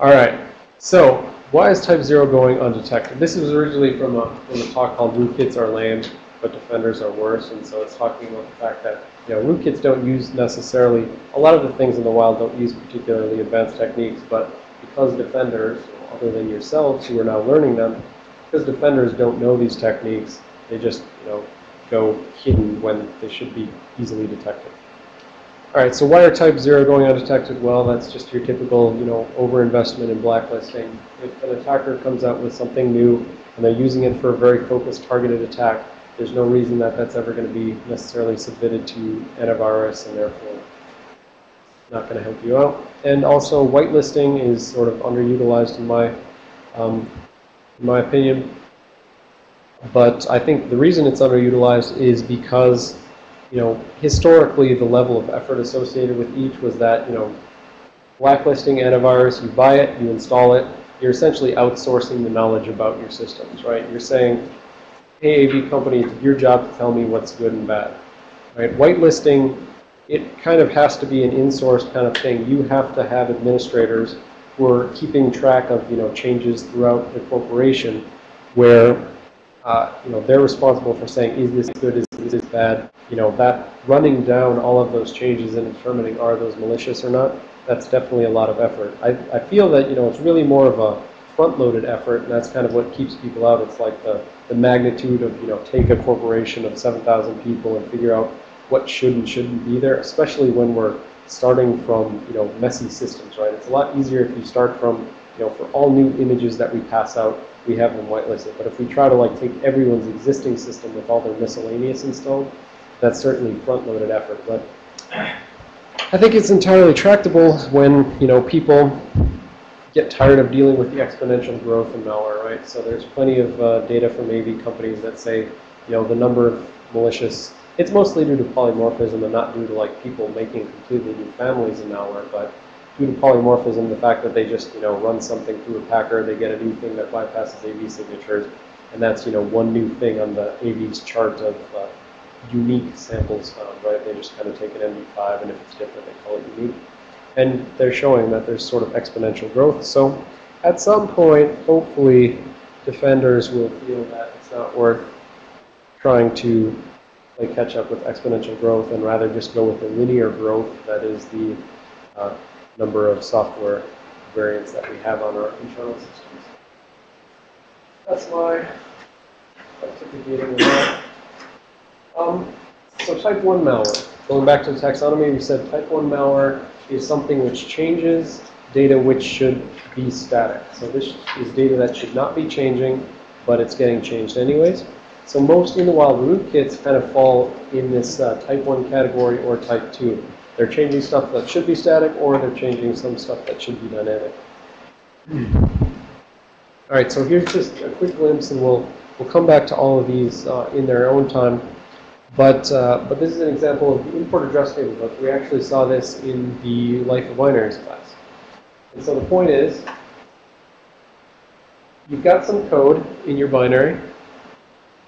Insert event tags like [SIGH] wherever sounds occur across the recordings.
All right. So why is type 0 going undetected? This was originally from a, from a talk called Rootkits Are Lame, but Defenders Are Worse. And so it's talking about the fact that you know, rootkits don't use necessarily, a lot of the things in the wild don't use particularly advanced techniques, but because defenders, other than yourselves who are now learning them, because defenders don't know these techniques, they just, you know, go hidden when they should be easily detected. All right, so why are type 0 going undetected? Well, that's just your typical, you know, overinvestment in blacklisting. If an attacker comes out with something new and they're using it for a very focused, targeted attack, there's no reason that that's ever going to be necessarily submitted to antivirus and therefore not going to help you out. And also, whitelisting is sort of underutilized in my, um, in my opinion. But I think the reason it's underutilized is because you know, historically the level of effort associated with each was that, you know, blacklisting antivirus, you buy it, you install it, you're essentially outsourcing the knowledge about your systems, right? You're saying, hey, AV company, it's your job to tell me what's good and bad, right? Whitelisting, it kind of has to be an in-source kind of thing. You have to have administrators who are keeping track of, you know, changes throughout the corporation where uh, you know, they're responsible for saying, is this good, is this bad? You know, that running down all of those changes and determining are those malicious or not, that's definitely a lot of effort. I, I feel that, you know, it's really more of a front-loaded effort, and that's kind of what keeps people out. It's like the, the magnitude of, you know, take a corporation of 7,000 people and figure out what should and shouldn't be there, especially when we're starting from, you know, messy systems, right? It's a lot easier if you start from, you know, for all new images that we pass out, we have them whitelisted. But if we try to like take everyone's existing system with all their miscellaneous installed, that's certainly front-loaded effort. But I think it's entirely tractable when you know people get tired of dealing with the exponential growth in malware, right? So there's plenty of uh, data from AV companies that say, you know, the number of malicious. It's mostly due to polymorphism and not due to like people making completely new families of malware, but due to polymorphism, the fact that they just, you know, run something through a packer, they get a new thing that bypasses AV signatures, and that's, you know, one new thing on the AV's chart of uh, unique samples found, right? They just kind of take an MD5, and if it's different, they call it unique. And they're showing that there's sort of exponential growth. So at some point, hopefully, defenders will feel that it's not worth trying to play catch up with exponential growth and rather just go with the linear growth that is the uh, number of software variants that we have on our internal systems. That's my pontificating with that. Um, so type 1 malware. Going back to the taxonomy, we said type 1 malware is something which changes data which should be static. So this is data that should not be changing, but it's getting changed anyways. So most in the wild rootkits kind of fall in this uh, type 1 category or type 2. They're changing stuff that should be static, or they're changing some stuff that should be dynamic. All right, so here's just a quick glimpse, and we'll we'll come back to all of these uh, in their own time. But uh, but this is an example of the import address table hook. We actually saw this in the Life of Binaries class. And so the point is, you've got some code in your binary.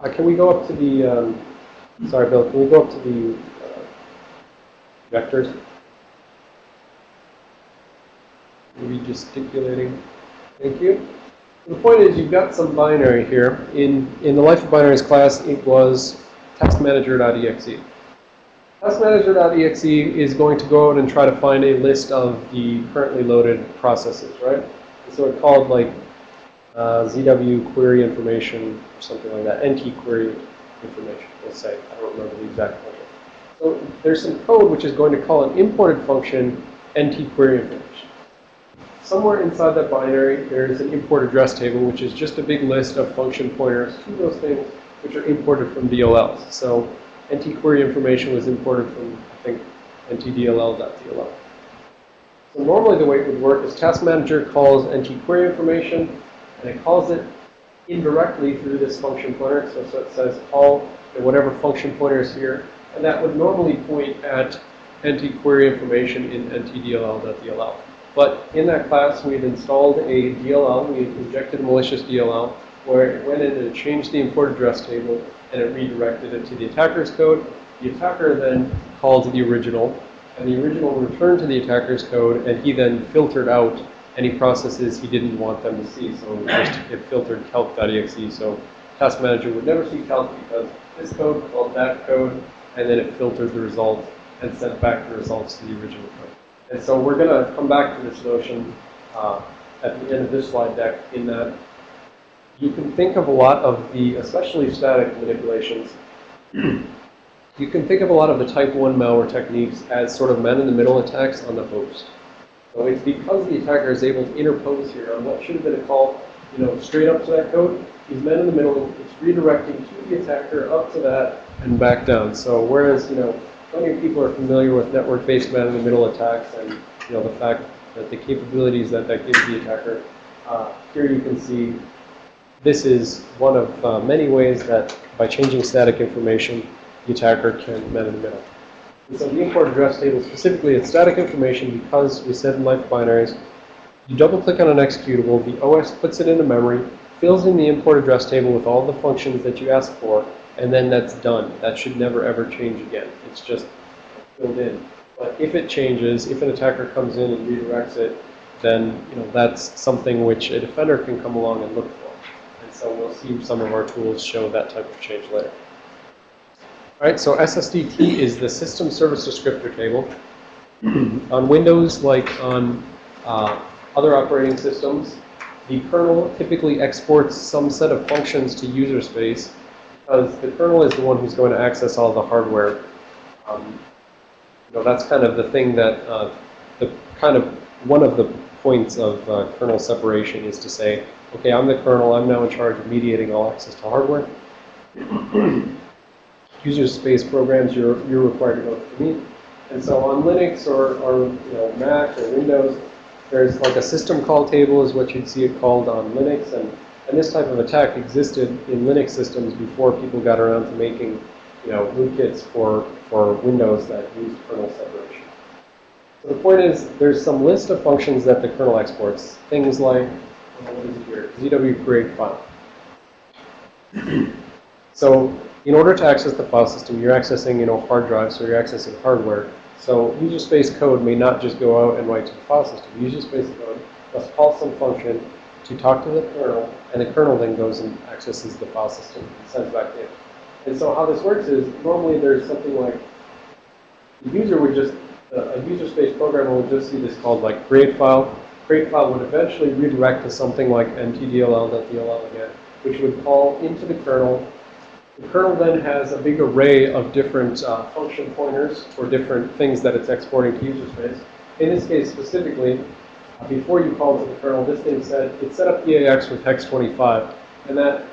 Uh, can we go up to the, um, sorry, Bill, can we go up to the vectors. Maybe gesticulating. Thank you. The point is you've got some binary here. In, in the Life of Binaries class, it was taskmanager.exe. Taskmanager.exe is going to go out and try to find a list of the currently loaded processes, right? So it called like uh, ZW query information or something like that, NT query information, let's say. I don't remember the exact one. So there's some code which is going to call an imported function NT query information. Somewhere inside that binary, there's an import address table, which is just a big list of function pointers to those things which are imported from DLLs. So NT query information was imported from, I think, ntdll.dll. So normally the way it would work is task manager calls NT query information, and it calls it indirectly through this function pointer. So, so it says call whatever function pointer is here and that would normally point at NT query information in ntdll.dll. But in that class, we had installed a DLL. We had injected a malicious DLL where it went in and changed the import address table and it redirected it to the attacker's code. The attacker then called the original, and the original returned to the attacker's code, and he then filtered out any processes he didn't want them to see. So just it filtered calc.exe. So task manager would never see calc because this code called that code, and then it filtered the results and sent back the results to the original code. And so we're going to come back to this notion uh, at the end of this slide deck in that you can think of a lot of the, especially static manipulations, [CLEARS THROAT] you can think of a lot of the type 1 malware techniques as sort of man-in-the-middle attacks on the host. So it's because the attacker is able to interpose here on what should have been a call, you know, straight up to that code. He's man-in-the-middle. It's redirecting to the attacker up to that and back down. So whereas, you know, plenty of people are familiar with network-based man-in-the-middle attacks and, you know, the fact that the capabilities that that gives the attacker, uh, here you can see this is one of uh, many ways that by changing static information, the attacker can man in the middle. So the import address table specifically, it's static information because we said in life binaries, you double click on an executable, the OS puts it into memory, fills in the import address table with all the functions that you ask for, and then that's done. That should never ever change again. It's just filled in. But if it changes, if an attacker comes in and redirects it, then you know that's something which a defender can come along and look for. And so we'll see some of our tools show that type of change later. All right, so SSDT is the System Service Descriptor Table. [CLEARS THROAT] on Windows, like on uh, other operating systems, the kernel typically exports some set of functions to user space because the kernel is the one who's going to access all the hardware. Um, you know, that's kind of the thing that, uh, the kind of, one of the points of uh, kernel separation is to say, okay, I'm the kernel, I'm now in charge of mediating all access to hardware. [CLEARS THROAT] user space programs, you're, you're required to go through me. And so on Linux or, or you know, Mac or Windows, there's like a system call table is what you'd see it called on Linux. And, and this type of attack existed in Linux systems before people got around to making you know, rootkits for, for Windows that used kernel separation. So the point is, there's some list of functions that the kernel exports. Things like, what is here? ZW create file. [CLEARS THROAT] so in order to access the file system, you're accessing, you know, hard drives, so you're accessing hardware. So user space code may not just go out and write to the file system. User space code must call some function to talk to the kernel, and the kernel then goes and accesses the file system and sends back in. And so how this works is normally there's something like the user would just, a user space programmer would just see this called like create file. Create file would eventually redirect to something like ntdll.dll again, which would call into the kernel. The kernel then has a big array of different uh, function pointers for different things that it's exporting to user space. In this case specifically, uh, before you call to the kernel, this thing said it set up EAX with hex 25, and that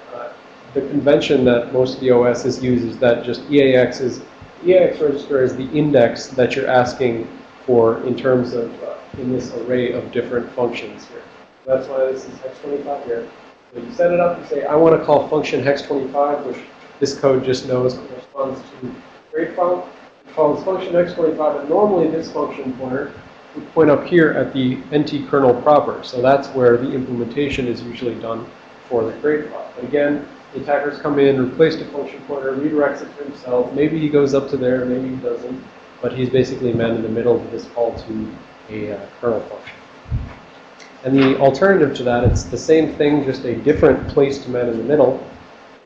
the convention that most of the OSs use is that just EAX is, EAX register is the index that you're asking for in terms of, uh, in this array of different functions here. That's why this is hex25 here. So you set it up, you say, I want to call function hex25, which this code just knows it corresponds to create file. It calls function x25, and normally this function pointer would point up here at the NT kernel proper. So that's where the implementation is usually done for the create file. But again, the attackers come in, replace the function pointer, redirects it to himself. Maybe he goes up to there, maybe he doesn't. But he's basically man in the middle of this call to a uh, kernel function. And the alternative to that, it's the same thing, just a different place to man in the middle,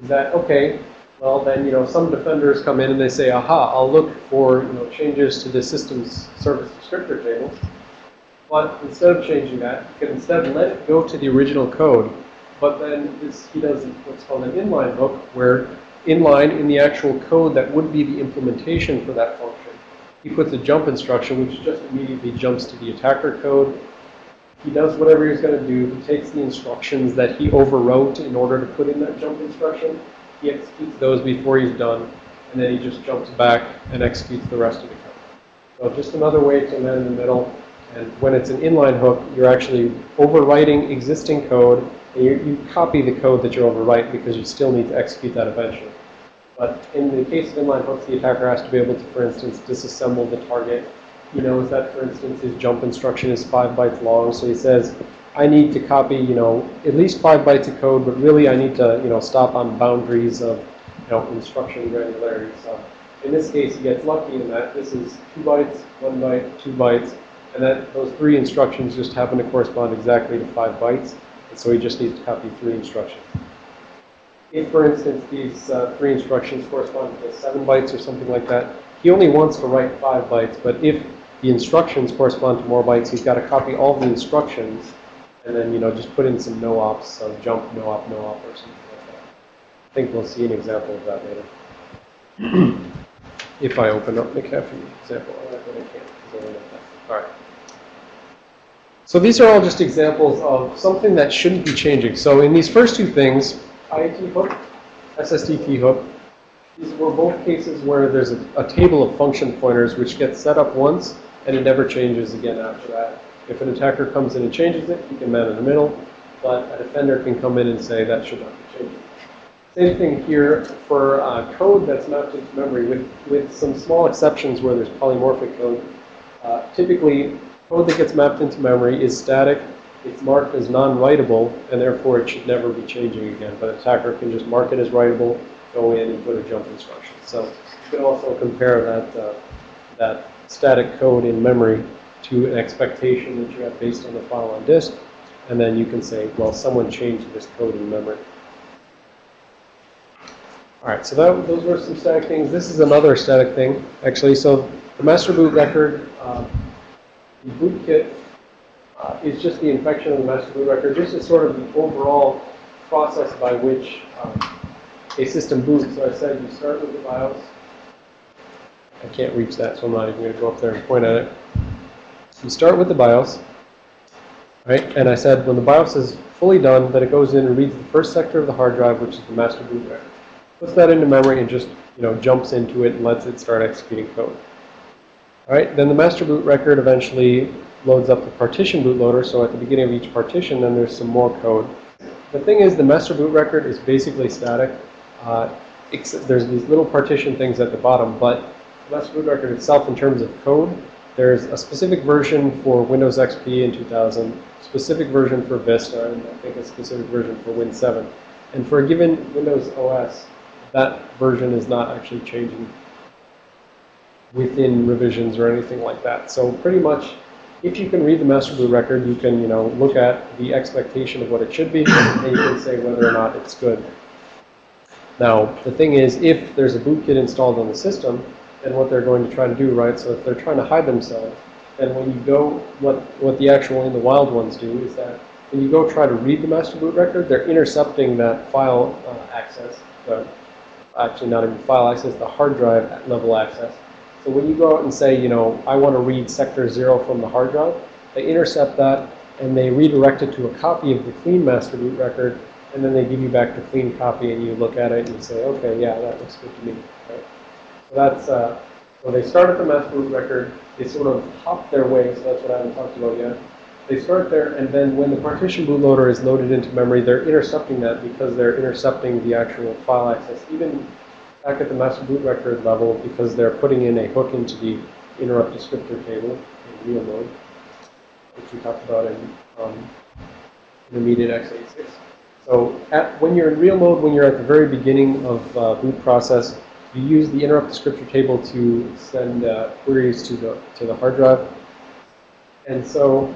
is that, okay, well then, you know, some defenders come in and they say, aha, I'll look for, you know, changes to the system's service descriptor table. But instead of changing that, you can instead let it go to the original code but then this, he does what's called an inline hook, where inline in the actual code that would be the implementation for that function, he puts a jump instruction, which just immediately jumps to the attacker code. He does whatever he's going to do. He takes the instructions that he overwrote in order to put in that jump instruction. He executes those before he's done, and then he just jumps back and executes the rest of the code. So just another way to man in the middle. And when it's an inline hook, you're actually overwriting existing code you, you copy the code that you overwrite because you still need to execute that eventually. But in the case of inline hooks, the attacker has to be able to, for instance, disassemble the target. He knows that, for instance, his jump instruction is five bytes long, so he says, I need to copy, you know, at least five bytes of code, but really I need to, you know, stop on boundaries of, you know, instruction granularity. So in this case, he gets lucky in that this is two bytes, one byte, two bytes, And that, those three instructions just happen to correspond exactly to five bytes. And so he just needs to copy three instructions. If, for instance, these uh, three instructions correspond to seven bytes or something like that, he only wants to write five bytes. But if the instructions correspond to more bytes, he's got to copy all the instructions and then, you know, just put in some no-ops, so jump, no-op, no-op, or something like that. I think we'll see an example of that later. [CLEARS THROAT] if I open up the McAfee example, I can't, because I don't have that. All right. So these are all just examples of something that shouldn't be changing. So in these first two things, IAT hook, SSDT hook, these were both cases where there's a, a table of function pointers which gets set up once and it never changes again after that. If an attacker comes in and changes it, he can man in the middle, but a defender can come in and say that should not be changed. Same thing here for uh, code that's mapped into memory, with, with some small exceptions where there's polymorphic code. Uh, typically, code that gets mapped into memory is static, it's marked as non-writable, and therefore it should never be changing again. But attacker can just mark it as writable, go in and put a jump instruction. So you can also compare that, uh, that static code in memory to an expectation that you have based on the file on disk, and then you can say, well, someone changed this code in memory. All right, so that, those were some static things. This is another static thing, actually. So the master boot record, um, the bootkit uh, is just the infection of the master boot record. This is sort of the overall process by which um, a system boots. So I said you start with the BIOS. I can't reach that, so I'm not even going to go up there and point at it. You start with the BIOS, right? And I said when the BIOS is fully done, that it goes in and reads the first sector of the hard drive, which is the master boot record. Puts that into memory and just, you know, jumps into it and lets it start executing code. All right, then the master boot record eventually loads up the partition bootloader. So at the beginning of each partition, then there's some more code. The thing is, the master boot record is basically static. Uh, there's these little partition things at the bottom, but the master boot record itself, in terms of code, there's a specific version for Windows XP in 2000, specific version for Vista, and I think a specific version for Win 7. And for a given Windows OS, that version is not actually changing within revisions or anything like that. So pretty much, if you can read the master boot record, you can, you know, look at the expectation of what it should be, and you can say whether or not it's good. Now, the thing is, if there's a bootkit installed on the system, and what they're going to try to do, right? So if they're trying to hide themselves, and when you go, what, what the actual in the wild ones do is that when you go try to read the master boot record, they're intercepting that file uh, access, uh, actually not even file access, the hard drive level access. So when you go out and say, you know, I want to read sector zero from the hard drive, they intercept that and they redirect it to a copy of the clean master boot record, and then they give you back the clean copy and you look at it and you say, okay, yeah, that looks good to me. So that's, uh, so they start at the master boot record, they sort of hop their way, so that's what I haven't talked about yet. They start there, and then when the partition bootloader is loaded into memory, they're intercepting that because they're intercepting the actual file access, even back at the master boot record level, because they're putting in a hook into the interrupt descriptor table in real mode, which we talked about in um, intermediate x86. So at, when you're in real mode, when you're at the very beginning of uh, boot process, you use the interrupt descriptor table to send uh, queries to the, to the hard drive. And so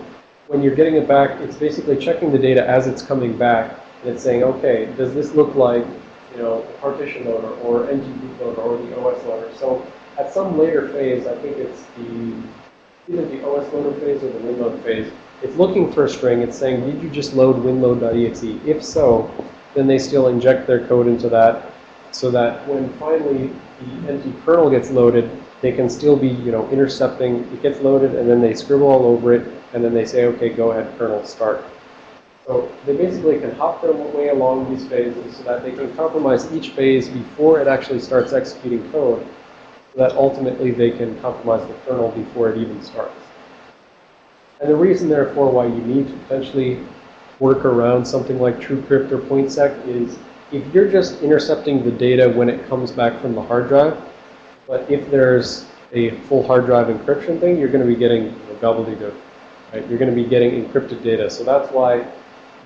when you're getting it back, it's basically checking the data as it's coming back. And it's saying, okay, does this look like, you know, the partition loader or NG loader or the OS loader? So at some later phase, I think it's the either the OS loader phase or the winload phase, it's looking for a string. It's saying, did you just load winload.exe? If so, then they still inject their code into that so that when finally the NT kernel gets loaded, they can still be, you know, intercepting. It gets loaded, and then they scribble all over it, and then they say, okay, go ahead, kernel, start. So they basically can hop their way along these phases so that they can compromise each phase before it actually starts executing code, so that ultimately they can compromise the kernel before it even starts. And the reason, therefore, why you need to potentially work around something like TrueCrypt or PointSec is if you're just intercepting the data when it comes back from the hard drive, but if there's a full hard drive encryption thing, you're going to be getting you gobbledygook, right? You're going to be getting encrypted data. So that's why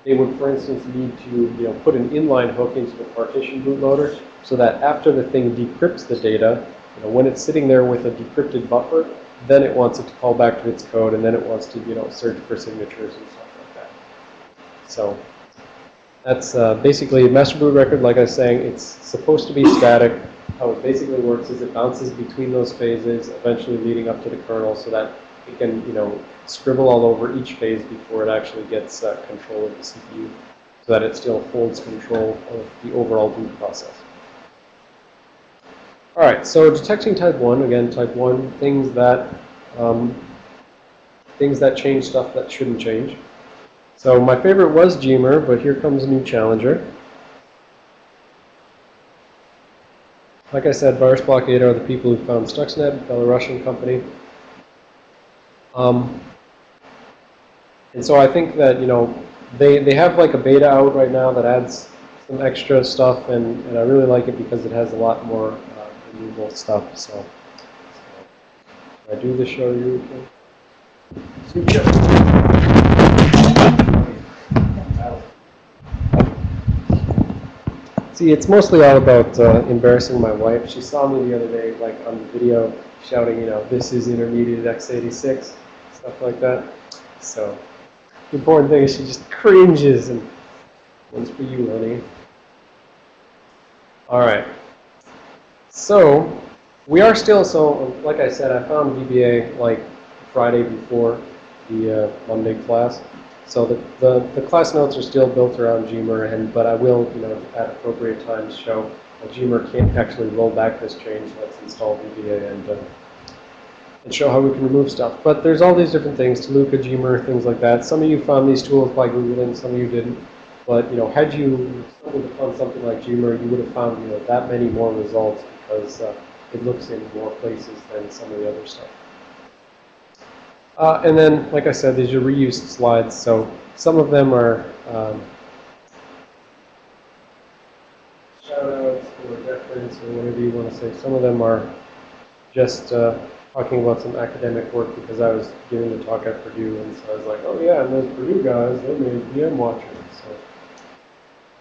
they would, for instance, need to you know, put an inline hook into the partition bootloader so that after the thing decrypts the data, you know, when it's sitting there with a decrypted buffer, then it wants it to call back to its code, and then it wants to, you know, search for signatures and stuff like that. So that's uh, basically a master boot record, like I was saying, it's supposed to be static. How it basically works is it bounces between those phases, eventually leading up to the kernel so that it can, you know, scribble all over each phase before it actually gets uh, control of the CPU so that it still holds control of the overall boot process. All right, so detecting type 1, again, type 1, things that, um, things that change stuff that shouldn't change. So my favorite was Gmer, but here comes a new challenger. Like I said, VirusBlokAda are the people who found Stuxnet, Belarusian company. Um, and so I think that, you know, they, they have like a beta out right now that adds some extra stuff, and, and I really like it because it has a lot more uh, renewable stuff. So, so I do the show you. See, it's mostly all about uh, embarrassing my wife. She saw me the other day, like on the video, shouting, you know, this is intermediate x86, stuff like that. So, the important thing is she just cringes and one's for you, honey. All right. So, we are still, so like I said, I found VBA like Friday before the uh, Monday class. So the, the, the, class notes are still built around Gmer, and but I will, you know, at appropriate times show that Gmer can't actually roll back this change. Let's install VBA and uh, and show how we can remove stuff. But there's all these different things, Tuluka, Gmer, things like that. Some of you found these tools by Googling, some of you didn't. But you know, had you stumbled upon something like Gmer, you would have found you know that many more results because uh, it looks in more places than some of the other stuff. Uh, and then, like I said, these are reused slides. So some of them are um, shout-outs or reference or whatever you want to say. Some of them are just uh, talking about some academic work because I was giving the talk at Purdue, and so I was like, oh yeah, and those Purdue guys, they made VMWatcher. So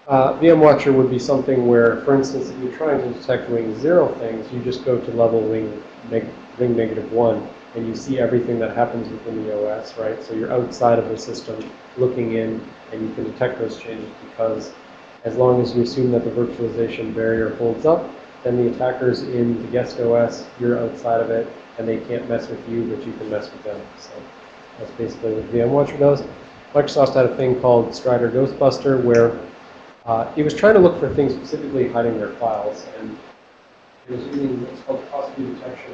uh, VMWatcher would be something where, for instance, if you're trying to detect ring zero things, you just go to level ring, neg ring negative one, and you see everything that happens within the OS, right? So you're outside of the system looking in, and you can detect those changes because as long as you assume that the virtualization barrier holds up, then the attackers in the guest OS, you're outside of it, and they can't mess with you, but you can mess with them. So that's basically what VMWatcher does. Microsoft had a thing called Strider Ghostbuster where uh, it was trying to look for things specifically hiding their files, and it was using what's called cross-view detection,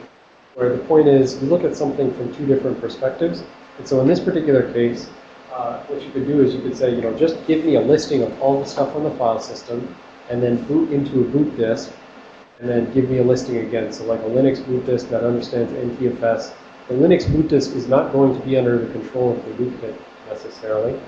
where the point is you look at something from two different perspectives. And so in this particular case, uh, what you could do is you could say, you know, just give me a listing of all the stuff on the file system, and then boot into a boot disk, and then give me a listing again. So like a Linux boot disk that understands NTFS. The Linux boot disk is not going to be under the control of the rootkit necessarily.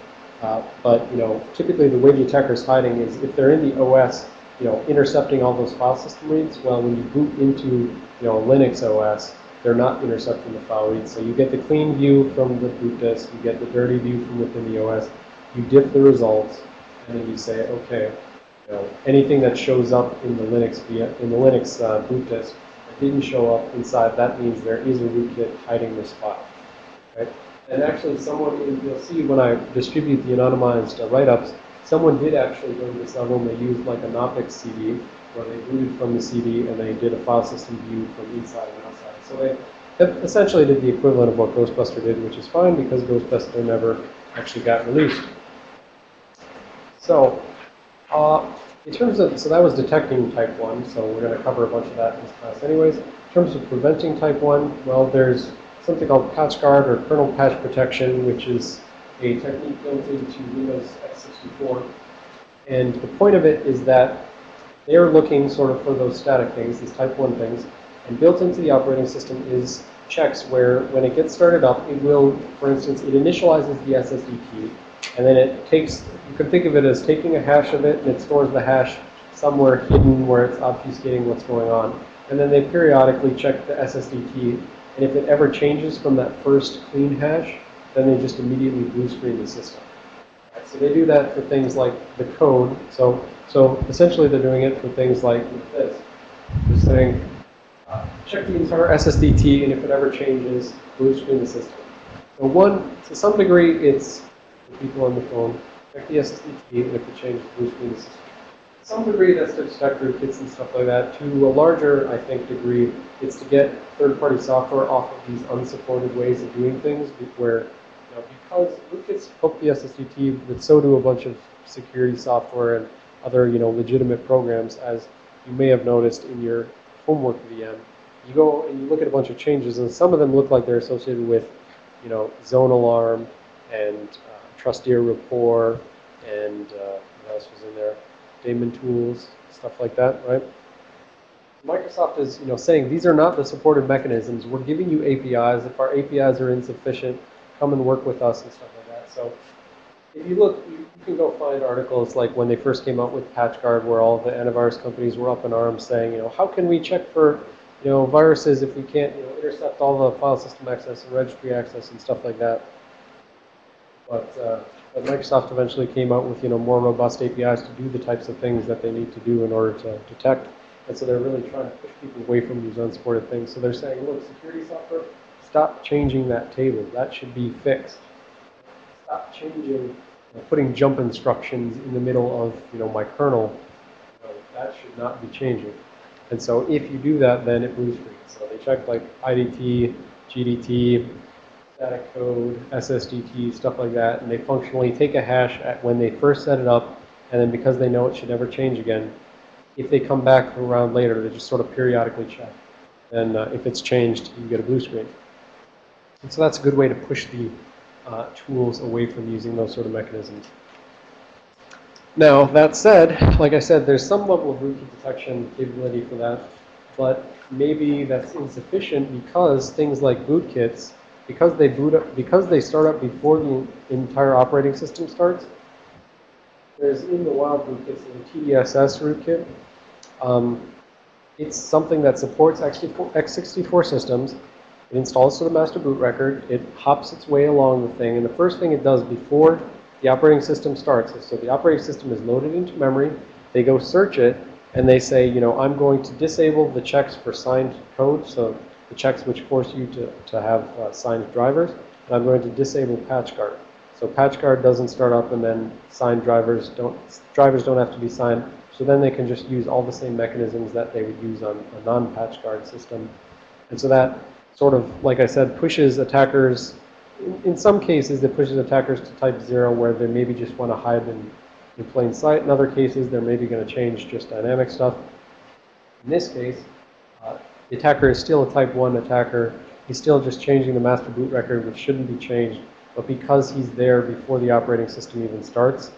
Uh, but you know, typically the way the attacker is hiding is if they're in the OS, you know, intercepting all those file system reads. Well, when you boot into you know Linux OS, they're not intercepting the file reads. So you get the clean view from the boot disk, you get the dirty view from within the OS. You dip the results, and then you say, okay, know, anything that shows up in the Linux via, in the Linux uh, boot disk that didn't show up inside, that means there is a rootkit hiding this file. Right? And actually, someone you'll see when I distribute the anonymized uh, write-ups, someone did actually go to this level and they used like a Knoppix CD where they booted from the CD and they did a file system view from inside outside. So they essentially did the equivalent of what Ghostbuster did, which is fine because Ghostbuster never actually got released. So uh, in terms of, so that was detecting type 1, so we're going to cover a bunch of that in this class anyways. In terms of preventing type 1, well, there's something called PatchGuard or kernel patch protection, which is a technique built into Windows x64. And the point of it is that they are looking sort of for those static things, these type 1 things, and built into the operating system is checks where when it gets started up, it will, for instance, it initializes the SSD key, and then it takes, you can think of it as taking a hash of it and it stores the hash somewhere hidden where it's obfuscating what's going on. And then they periodically check the SSDT. And if it ever changes from that first clean hash, then they just immediately blue screen the system. So they do that for things like the code. So, so essentially they're doing it for things like this. Just saying, check the entire SSDT, and if it ever changes, blue screen the system. So one, to some degree, it's the people on the phone. Check the SSDT, and if it changes, blue screen the system. To some degree, that's to detect rootkits and stuff like that. To a larger, I think, degree, it's to get third-party software off of these unsupported ways of doing things, where, know, because rootkits hook the SSDT, but so do a bunch of security software and other, you know, legitimate programs, as you may have noticed in your homework VM. You go and you look at a bunch of changes, and some of them look like they're associated with, you know, ZoneAlarm and uh, Trusteer Rapport and uh, what else was in there? Daemon tools, stuff like that, right? Microsoft is, you know, saying these are not the supported mechanisms. We're giving you APIs. If our APIs are insufficient, come and work with us and stuff like that. So if you look, you, can go find articles like when they first came out with PatchGuard, where all the antivirus companies were up in arms saying, you know, how can we check for, you know, viruses if we can't, you know, intercept all the file system access and registry access and stuff like that. But, uh, but Microsoft eventually came out with, you know, more robust APIs to do the types of things that they need to do in order to detect. And so they're really trying to push people away from these unsupported things. So they're saying, look, security software, stop changing that table. That should be fixed. Changing, putting jump instructions in the middle of, you know, my kernel. You know, that should not be changing. And so if you do that, then it blue screens. So they check like IDT, GDT, static code, SSDT, stuff like that, and they functionally take a hash at when they first set it up, and then because they know it should never change again, if they come back around later, they just sort of periodically check. And uh, if it's changed, you get a blue screen. And so that's a good way to push the uh, tools away from using those sort of mechanisms. Now, that said, like I said, there's some level of rootkit detection capability for that, but maybe that's insufficient because things like bootkits, because they boot up, because they start up before the entire operating system starts, there's in the wild rootkits, the TDSS rootkit. Um, it's something that supports x64, x64 systems. It installs to the master boot record. It hops its way along the thing. And the first thing it does before the operating system starts is so the operating system is loaded into memory. They go search it and they say, you know, I'm going to disable the checks for signed code. So the checks which force you to, to have uh, signed drivers. And I'm going to disable PatchGuard. So PatchGuard doesn't start up and then signed drivers don't, drivers don't have to be signed. So then they can just use all the same mechanisms that they would use on a non-PatchGuard system. And so that sort of, like I said, pushes attackers, in, some cases it pushes attackers to type zero where they maybe just want to hide in, in plain sight. In other cases, they're maybe going to change just dynamic stuff. In this case, uh, the attacker is still a type 1 attacker. He's still just changing the master boot record, which shouldn't be changed. But because he's there before the operating system even starts,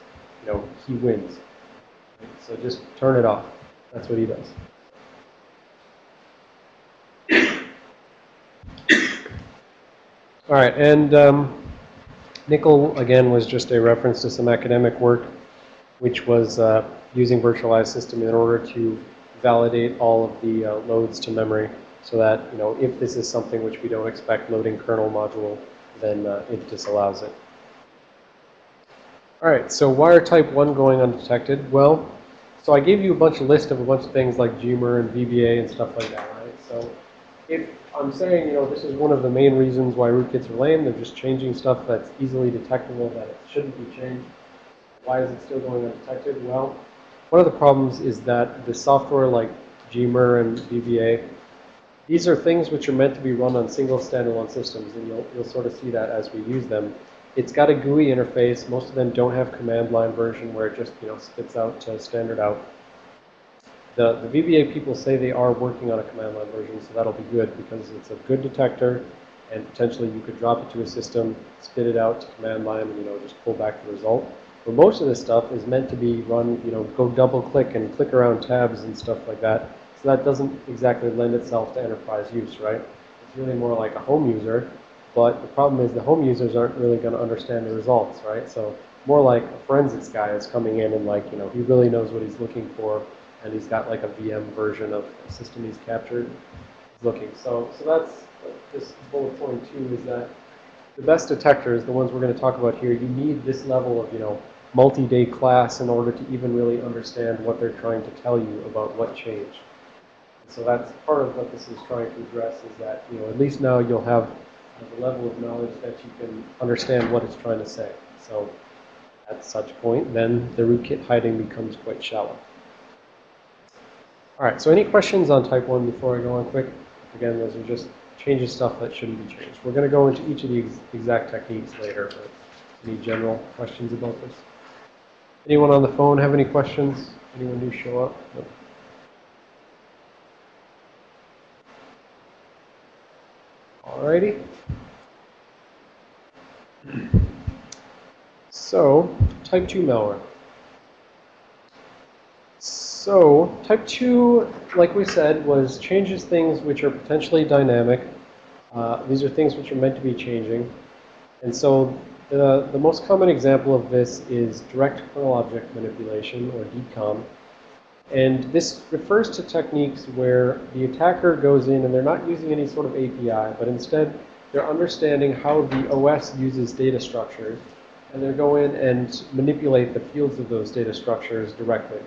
you know, he wins. So just turn it off. That's what he does. All right, and um, NICKLE, again, was just a reference to some academic work, which was uh, using virtualized system in order to validate all of the uh, loads to memory so that, you know, if this is something which we don't expect loading kernel module, then uh, it disallows it. All right, so why are type 1 going undetected? Well, so I gave you a bunch of list of a bunch of things like GMER and VBA and stuff like that, right? So if I'm saying, you know, this is one of the main reasons why rootkits are lame, they're just changing stuff that's easily detectable that it shouldn't be changed. Why is it still going undetected? Well, one of the problems is that the software like GMER and VBA, these are things which are meant to be run on single standalone systems, and you'll, you'll sort of see that as we use them. It's got a GUI interface. Most of them don't have command line version where it just, you know, spits out to standard out. The, the VBA people say they are working on a command line version, so that'll be good because it's a good detector and potentially you could drop it to a system, spit it out to command line, and, you know, just pull back the result. But most of this stuff is meant to be run, you know, go double click and click around tabs and stuff like that. So that doesn't exactly lend itself to enterprise use, right? It's really more like a home user but the problem is the home users aren't really going to understand the results, right? So more like a forensics guy is coming in and like, you know, he really knows what he's looking for and he's got like a VM version of the system he's captured. Looking. So, so that's this bullet point two is that the best detectors, the ones we're going to talk about here, you need this level of, you know, multi-day class in order to even really understand what they're trying to tell you about what changed. So that's part of what this is trying to address is that, you know, at least now you'll have the level of knowledge that you can understand what it's trying to say. So at such point, then the rootkit hiding becomes quite shallow. All right, so any questions on type 1 before I go on quick? Again, those are just changes stuff that shouldn't be changed. We're going to go into each of the ex exact techniques later, but any general questions about this? Anyone on the phone have any questions? Anyone who show up? Alrighty. So, type 2 malware. So, type 2, like we said, was changes things which are potentially dynamic. Uh, these are things which are meant to be changing. And so, the, the most common example of this is direct kernel object manipulation, or DKOM. And this refers to techniques where the attacker goes in and they're not using any sort of API, but instead they're understanding how the OS uses data structures, and they go in and manipulate the fields of those data structures directly.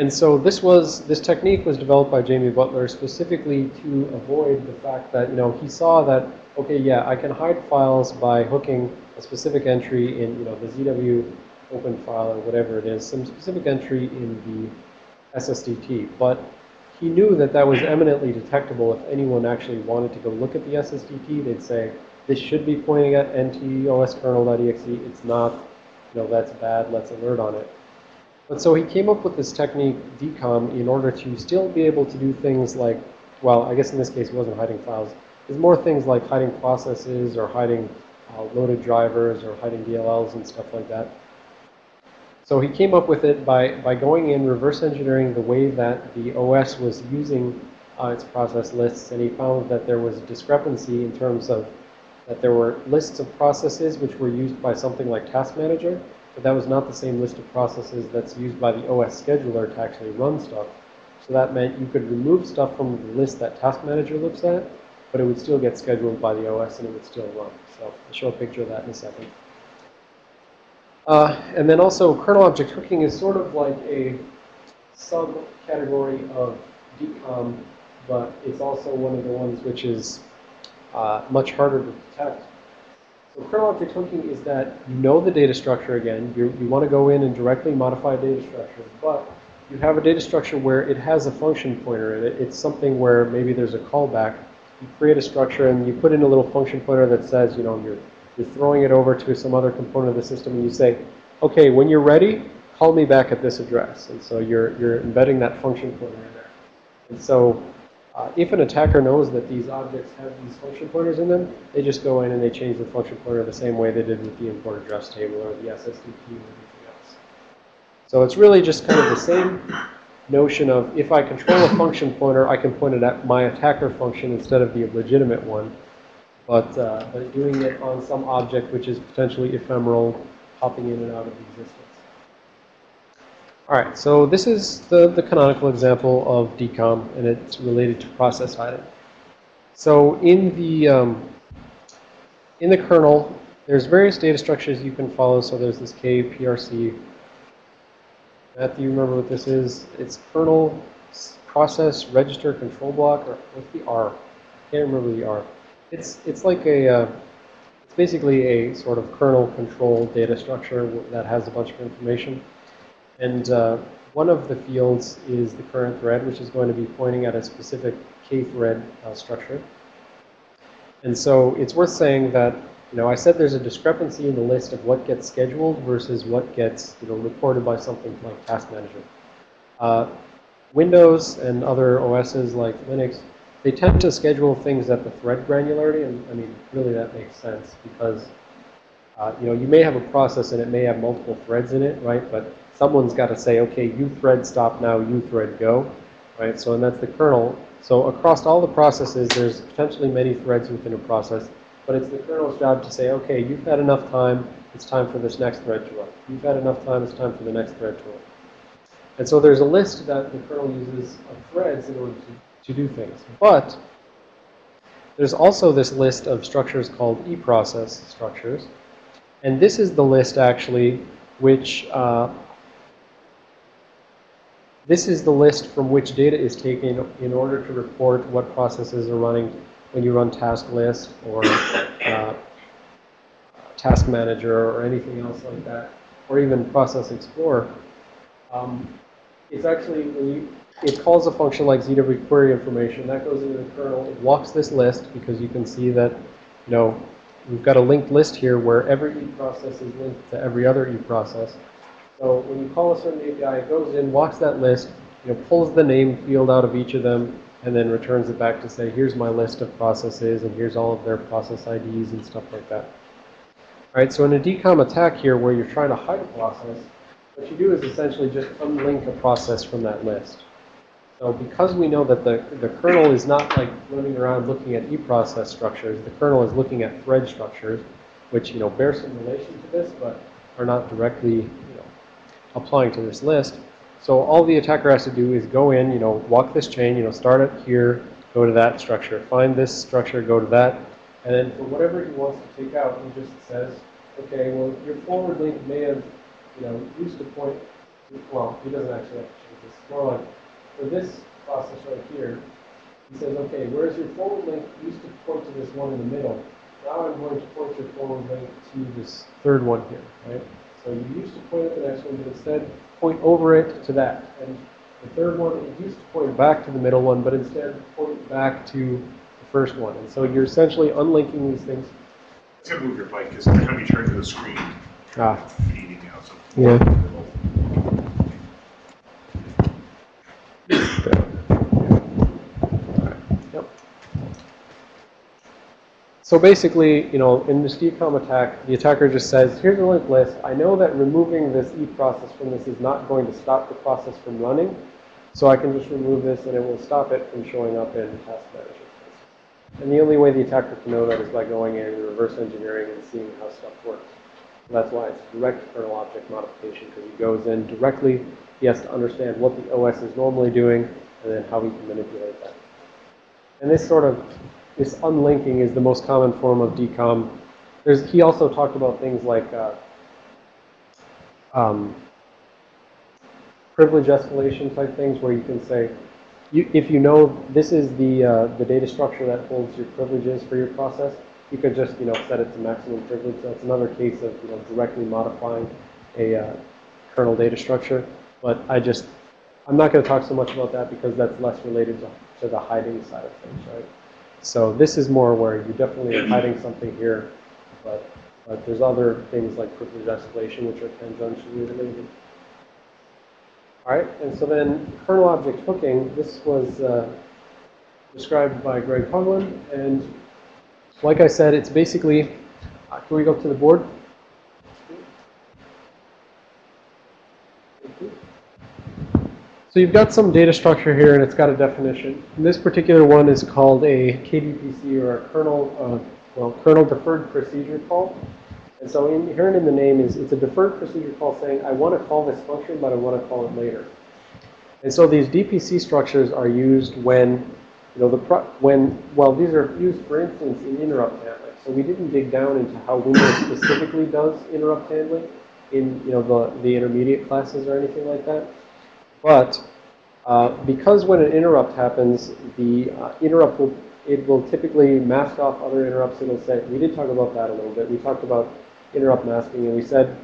And so this was this technique was developed by Jamie Butler specifically to avoid the fact that you know he saw that okay yeah I can hide files by hooking a specific entry in you know the ZW open file or whatever it is some specific entry in the SSDT but he knew that that was eminently detectable. If anyone actually wanted to go look at the SSDT they'd say this should be pointing at ntoskrnl.exe it's not. You know that's bad. Let's alert on it but so he came up with this technique, DKOM, in order to still be able to do things like, well, I guess in this case he wasn't hiding files. It's more things like hiding processes or hiding uh, loaded drivers or hiding DLLs and stuff like that. So he came up with it by, by going in, reverse engineering the way that the OS was using uh, its process lists, and he found that there was a discrepancy in terms of that there were lists of processes which were used by something like Task Manager, but that was not the same list of processes that's used by the OS scheduler to actually run stuff. So that meant you could remove stuff from the list that Task Manager looks at, but it would still get scheduled by the OS and it would still run. So I'll show a picture of that in a second. Uh, and then also kernel object hooking is sort of like a subcategory of DKOM, but it's also one of the ones which is uh, much harder to detect so kernel object hooking is that you know the data structure again. you you want to go in and directly modify a data structure, but you have a data structure where it has a function pointer in it. It's something where maybe there's a callback. You create a structure and you put in a little function pointer that says, you know, you're, you're throwing it over to some other component of the system and you say, okay, when you're ready, call me back at this address. And so you're, you're embedding that function pointer in there. And so uh, if an attacker knows that these objects have these function pointers in them, they just go in and they change the function pointer the same way they did with the import address table or the SSDT or anything else. So it's really just kind of the same notion of if I control a function pointer, I can point it at my attacker function instead of the legitimate one. But, uh, but doing it on some object which is potentially ephemeral, popping in and out of existence. All right, so this is the, the canonical example of DKOM, and it's related to process hiding. So in the um, in the kernel, there's various data structures you can follow. So there's this KPRC. Matthew, you remember what this is? It's kernel process register control block, or what's the R? I can't remember the R. It's it's like a uh, it's basically a sort of kernel control data structure that has a bunch of information. And uh, one of the fields is the current thread, which is going to be pointing at a specific k-thread uh, structure. And so it's worth saying that, you know, I said there's a discrepancy in the list of what gets scheduled versus what gets, you know, reported by something like Task Manager. Uh, Windows and other OSs like Linux, they tend to schedule things at the thread granularity, and I mean, really that makes sense because, uh, you know, you may have a process and it may have multiple threads in it, right? But someone's got to say, okay, you thread stop now, you thread go, right? So, and that's the kernel. So across all the processes, there's potentially many threads within a process, but it's the kernel's job to say, okay, you've had enough time, it's time for this next thread to run. You've had enough time, it's time for the next thread to run. And so there's a list that the kernel uses of threads in order to, to do things. But there's also this list of structures called eProcess structures. And this is the list, actually, which uh, this is the list from which data is taken in order to report what processes are running when you run task list or uh, task manager or anything else like that, or even process explorer. Um, it's actually, you, it calls a function like ZW query information. That goes into the kernel. It walks this list because you can see that, you know, we've got a linked list here where every e process is linked to every other e process. So when you call a certain API, it goes in, walks that list, you know, pulls the name field out of each of them, and then returns it back to say, here's my list of processes, and here's all of their process IDs and stuff like that. All right, so in a DKOM attack here, where you're trying to hide a process, what you do is essentially just unlink a process from that list. So because we know that the, the kernel is not like running around looking at eProcess structures, the kernel is looking at thread structures, which, you know, bear some relation to this, but are not directly, you know, applying to this list. So all the attacker has to do is go in, you know, walk this chain, you know, start it here, go to that structure, find this structure, go to that, and then for whatever he wants to take out, he just says, okay, well, your forward link may have, you know, used to point, well, he doesn't actually have to change this. More like, for this process right here, he says, okay, whereas your forward link used to point to this one in the middle, now I'm going to point your forward link to this third one here, right? So you used to point at the next one, but instead point over it to that. And the third one, it used to point back to the middle one, but instead point back to the first one. And so you're essentially unlinking these things. It's gonna move your mic because every time you turn to the screen, Ah, feeding out. So yeah. Yep. So basically, you know, in this DKOM attack, the attacker just says, here's a linked list. I know that removing this e process from this is not going to stop the process from running. So I can just remove this and it will stop it from showing up in task manager. And the only way the attacker can know that is by going in and reverse engineering and seeing how stuff works. And that's why it's direct kernel object modification because he goes in directly. He has to understand what the OS is normally doing and then how he can manipulate that. And this sort of, this unlinking is the most common form of DKOM. There's, he also talked about things like uh, um, privilege escalation type things where you can say, you, if you know this is the, uh, the data structure that holds your privileges for your process, you could just, you know, set it to maximum privilege. That's another case of, you know, directly modifying a uh, kernel data structure. But I just, I'm not going to talk so much about that because that's less related to, to the hiding side of things, right? So this is more where you definitely are hiding something here, but, but there's other things like privilege escalation which are tangentially related. All right, and so then kernel object hooking, this was uh, described by Greg Hoglund, and like I said, it's basically, uh, can we go to the board? So you've got some data structure here, and it's got a definition. And this particular one is called a KDPC, or a kernel, uh, well, kernel deferred procedure call. And so inherent in the name is it's a deferred procedure call saying, I want to call this function, but I want to call it later. And so these DPC structures are used when, you know, the when, well, these are used, for instance, in interrupt handling. So we didn't dig down into how Windows specifically does interrupt handling in, you know, the, the intermediate classes or anything like that. But uh, because when an interrupt happens, the uh, interrupt will, it will typically mask off other interrupts. It'll say, we did talk about that a little bit. We talked about interrupt masking, and we said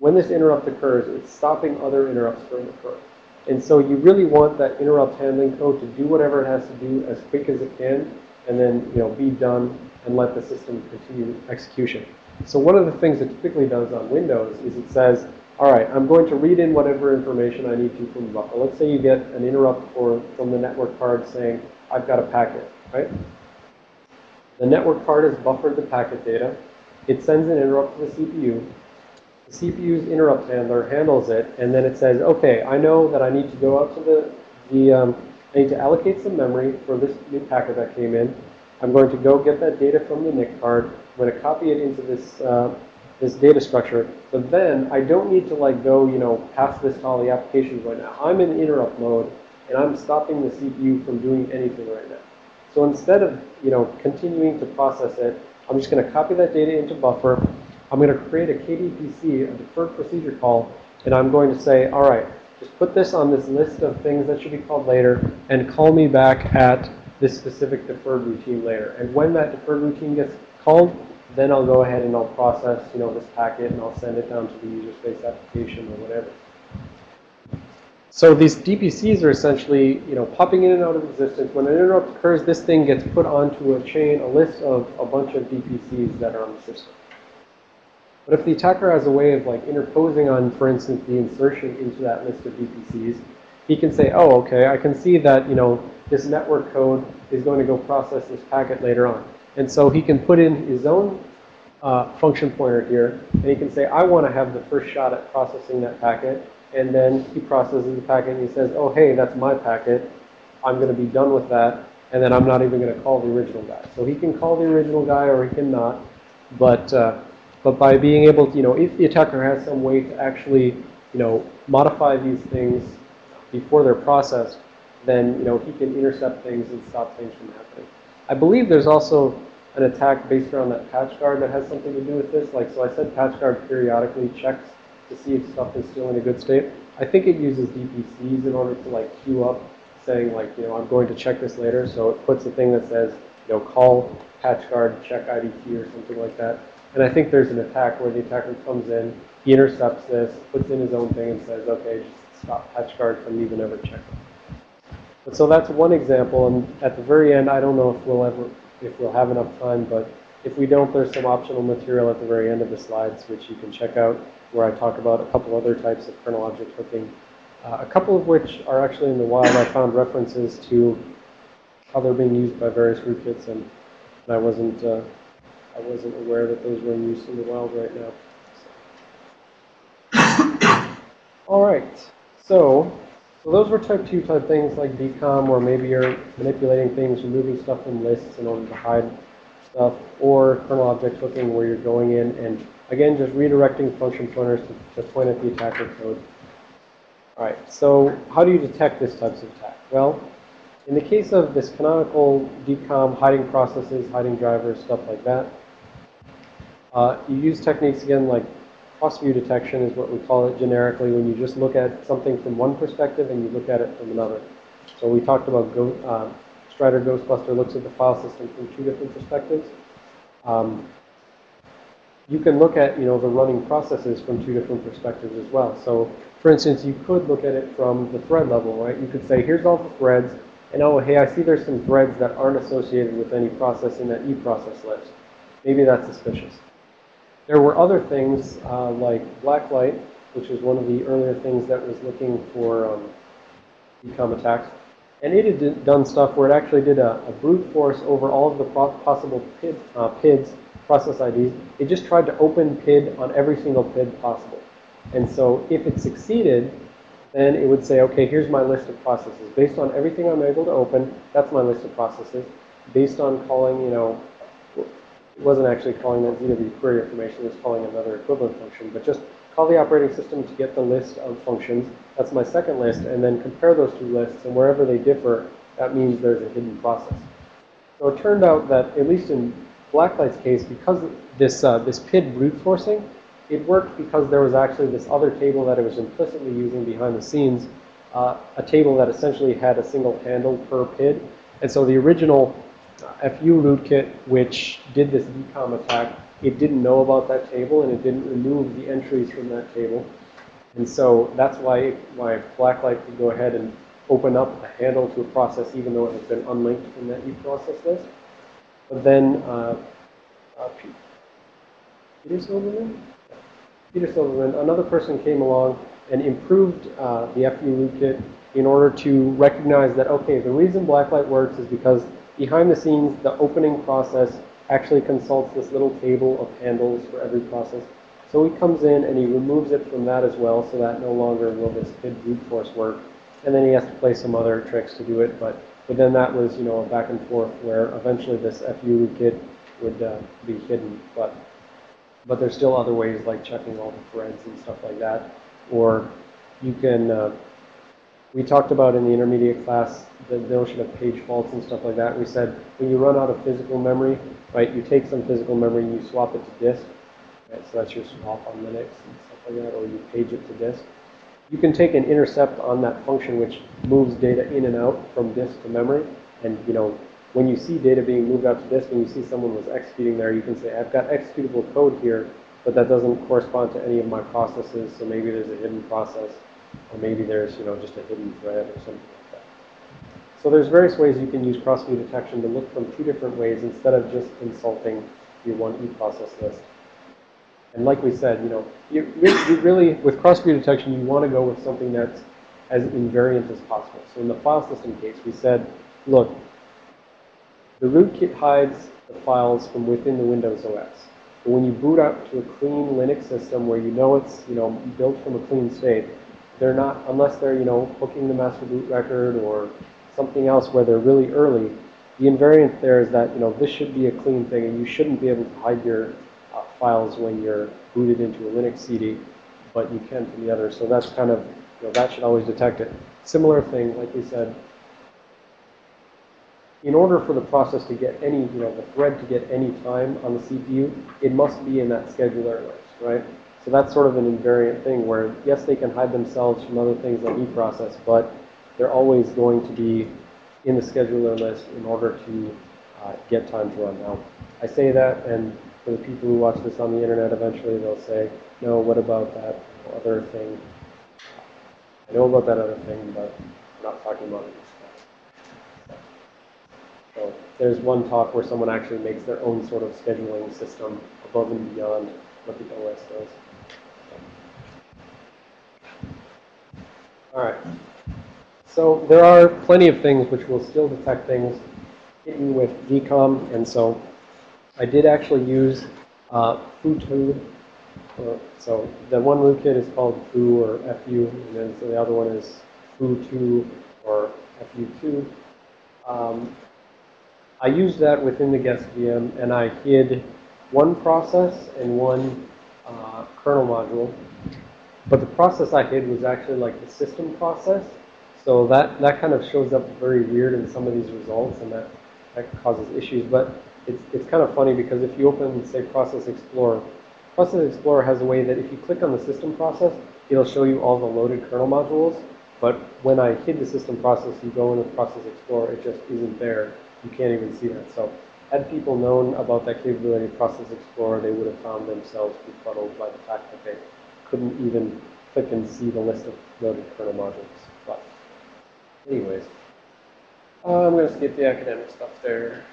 when this interrupt occurs, it's stopping other interrupts from occurring. And so you really want that interrupt handling code to do whatever it has to do as quick as it can, and then you know be done and let the system continue execution. So one of the things it typically does on Windows is it says, all right, I'm going to read in whatever information I need to from the buffer. Let's say you get an interrupt for, from the network card saying, I've got a packet, right? The network card has buffered the packet data. It sends an interrupt to the CPU. The CPU's interrupt handler handles it, and then it says, okay, I know that I need to go out to the, the um, I need to allocate some memory for this new packet that came in. I'm going to go get that data from the NIC card. I'm going to copy it into this, uh, this data structure. But then I don't need to like go, you know, pass this to all the applications right now. I'm in interrupt mode, and I'm stopping the CPU from doing anything right now. So instead of, you know, continuing to process it, I'm just going to copy that data into buffer. I'm going to create a KDPC, a deferred procedure call, and I'm going to say, all right, just put this on this list of things that should be called later and call me back at this specific deferred routine later. And when that deferred routine gets called, then I'll go ahead and I'll process, you know, this packet and I'll send it down to the user space application or whatever. So these DPCs are essentially, you know, popping in and out of existence. When an interrupt occurs, this thing gets put onto a chain, a list of a bunch of DPCs that are on the system. But if the attacker has a way of like interposing on, for instance, the insertion into that list of DPCs, he can say, oh, okay, I can see that, you know, this network code is going to go process this packet later on. And so he can put in his own uh, function pointer here, and he can say, I want to have the first shot at processing that packet. And then he processes the packet and he says, oh, hey, that's my packet. I'm going to be done with that. And then I'm not even going to call the original guy. So he can call the original guy or he can not. But, uh, but by being able to, you know, if the attacker has some way to actually, you know, modify these things before they're processed, then, you know, he can intercept things and stop things from happening. I believe there's also an attack based around that PatchGuard that has something to do with this. Like, so I said PatchGuard periodically checks to see if stuff is still in a good state. I think it uses DPCs in order to like queue up saying like, you know, I'm going to check this later. So it puts a thing that says, you know, call PatchGuard, check IDT or something like that. And I think there's an attack where the attacker comes in, he intercepts this, puts in his own thing and says, okay, just stop PatchGuard from even ever checking. But so that's one example. And at the very end, I don't know if we'll ever, if we'll have enough time, but if we don't, there's some optional material at the very end of the slides, which you can check out where I talk about a couple other types of kernel object hooking, uh, a couple of which are actually in the wild. I found references to how they're being used by various rootkits, and, and I wasn't uh, I wasn't aware that those were in use in the wild right now. So. [COUGHS] All right, so so those were type 2 type things like DKOM, where maybe you're manipulating things, removing stuff from lists in order to hide stuff, or kernel object hooking, where you're going in and Again, just redirecting function pointers to, to point at the attacker code. All right, so how do you detect this types of attack? Well, in the case of this canonical DKOM, hiding processes, hiding drivers, stuff like that, uh, you use techniques again like cross-view detection is what we call it generically when you just look at something from one perspective and you look at it from another. So we talked about Go, uh, Strider Ghostbuster looks at the file system from two different perspectives. Um, you can look at, you know, the running processes from two different perspectives as well. So, for instance, you could look at it from the thread level, right? You could say, here's all the threads, and oh, hey, I see there's some threads that aren't associated with any process in that eProcess list. Maybe that's suspicious. There were other things uh, like Blacklight, which was one of the earlier things that was looking for um, DKOM attacks. And it had done stuff where it actually did a, a brute force over all of the possible PID, uh, PIDs process IDs, it just tried to open PID on every single PID possible. And so if it succeeded, then it would say, okay, here's my list of processes. Based on everything I'm able to open, that's my list of processes. Based on calling, you know, it wasn't actually calling that ZW query information, it was calling another equivalent function, but just call the operating system to get the list of functions. That's my second list, and then compare those two lists, and wherever they differ, that means there's a hidden process. So it turned out that, at least in Blacklight's case, because this, uh, this PID brute forcing, it worked because there was actually this other table that it was implicitly using behind the scenes, uh, a table that essentially had a single handle per PID. And so the original FU rootkit, which did this DKOM attack, it didn't know about that table and it didn't remove the entries from that table. And so that's why, why Blacklight could go ahead and open up a handle to a process even though it had been unlinked from that eProcess list. But then uh, uh, Peter Silberman? Peter Silberman, another person came along and improved uh, the FU rootkit in order to recognize that, okay, the reason Blacklight works is because behind the scenes, the opening process actually consults this little table of handles for every process. So he comes in and he removes it from that as well, so that no longer will this PID brute force work. And then he has to play some other tricks to do it, but but then that was, you know, a back and forth where eventually this FU rootkit would uh, be hidden. But but there's still other ways like checking all the threads and stuff like that. Or you can, uh, we talked about in the intermediate class the notion of page faults and stuff like that. We said when you run out of physical memory, right, you take some physical memory and you swap it to disk. Right, so that's your swap on Linux and stuff like that, or you page it to disk. you can take an intercept on that function which moves data in and out from disk to memory. And, you know, when you see data being moved out to disk and you see someone was executing there, you can say, I've got executable code here, but that doesn't correspond to any of my processes, so maybe there's a hidden process, or maybe there's, you know, just a hidden thread or something like that. So there's various ways you can use cross-view detection to look from two different ways instead of just consulting your one e-process list. And like we said, you know, you, you really, with cross-view detection, you want to go with something that's as invariant as possible. So in the file system case, we said, look, the rootkit hides the files from within the Windows OS. But when you boot up to a clean Linux system where you know it's, you know, built from a clean state, they're not, unless they're, you know, hooking the master boot record or something else where they're really early, the invariant there is that, you know, this should be a clean thing and you shouldn't be able to hide your uh, files when you're booted into a Linux CD, but you can from the other. So that's kind of, you know, that should always detect it. Similar thing, like we said, in order for the process to get any, you know, the thread to get any time on the CPU, it must be in that scheduler list, right? So that's sort of an invariant thing where, yes, they can hide themselves from other things that we process, but they're always going to be in the scheduler list in order to uh, get time to run. Now, I say that, and for the people who watch this on the internet, eventually they'll say, no, what about that other thing? I know about that other thing, but I'm not talking about it. So there's one talk where someone actually makes their own sort of scheduling system above and beyond what the OS does. All right. So there are plenty of things which will still detect things hidden with DKOM, and so I did actually use uh, FU2. Uh, so the one rootkit is called FU or FU, and then so the other one is FU2 or FU2. Um, I used that within the guest VM, and I hid one process and one uh, kernel module. But the process I hid was actually like the system process. So that, that kind of shows up very weird in some of these results, and that, that causes issues. But it's, it's kind of funny because if you open, say, Process Explorer, Process Explorer has a way that if you click on the system process, it'll show you all the loaded kernel modules. But when I hid the system process, you go into Process Explorer, it just isn't there you can't even see that. So had people known about that capability of Process Explorer, they would have found themselves befuddled by the fact that they couldn't even click and see the list of loaded kernel modules. But anyways, uh, I'm going to skip the academic stuff there.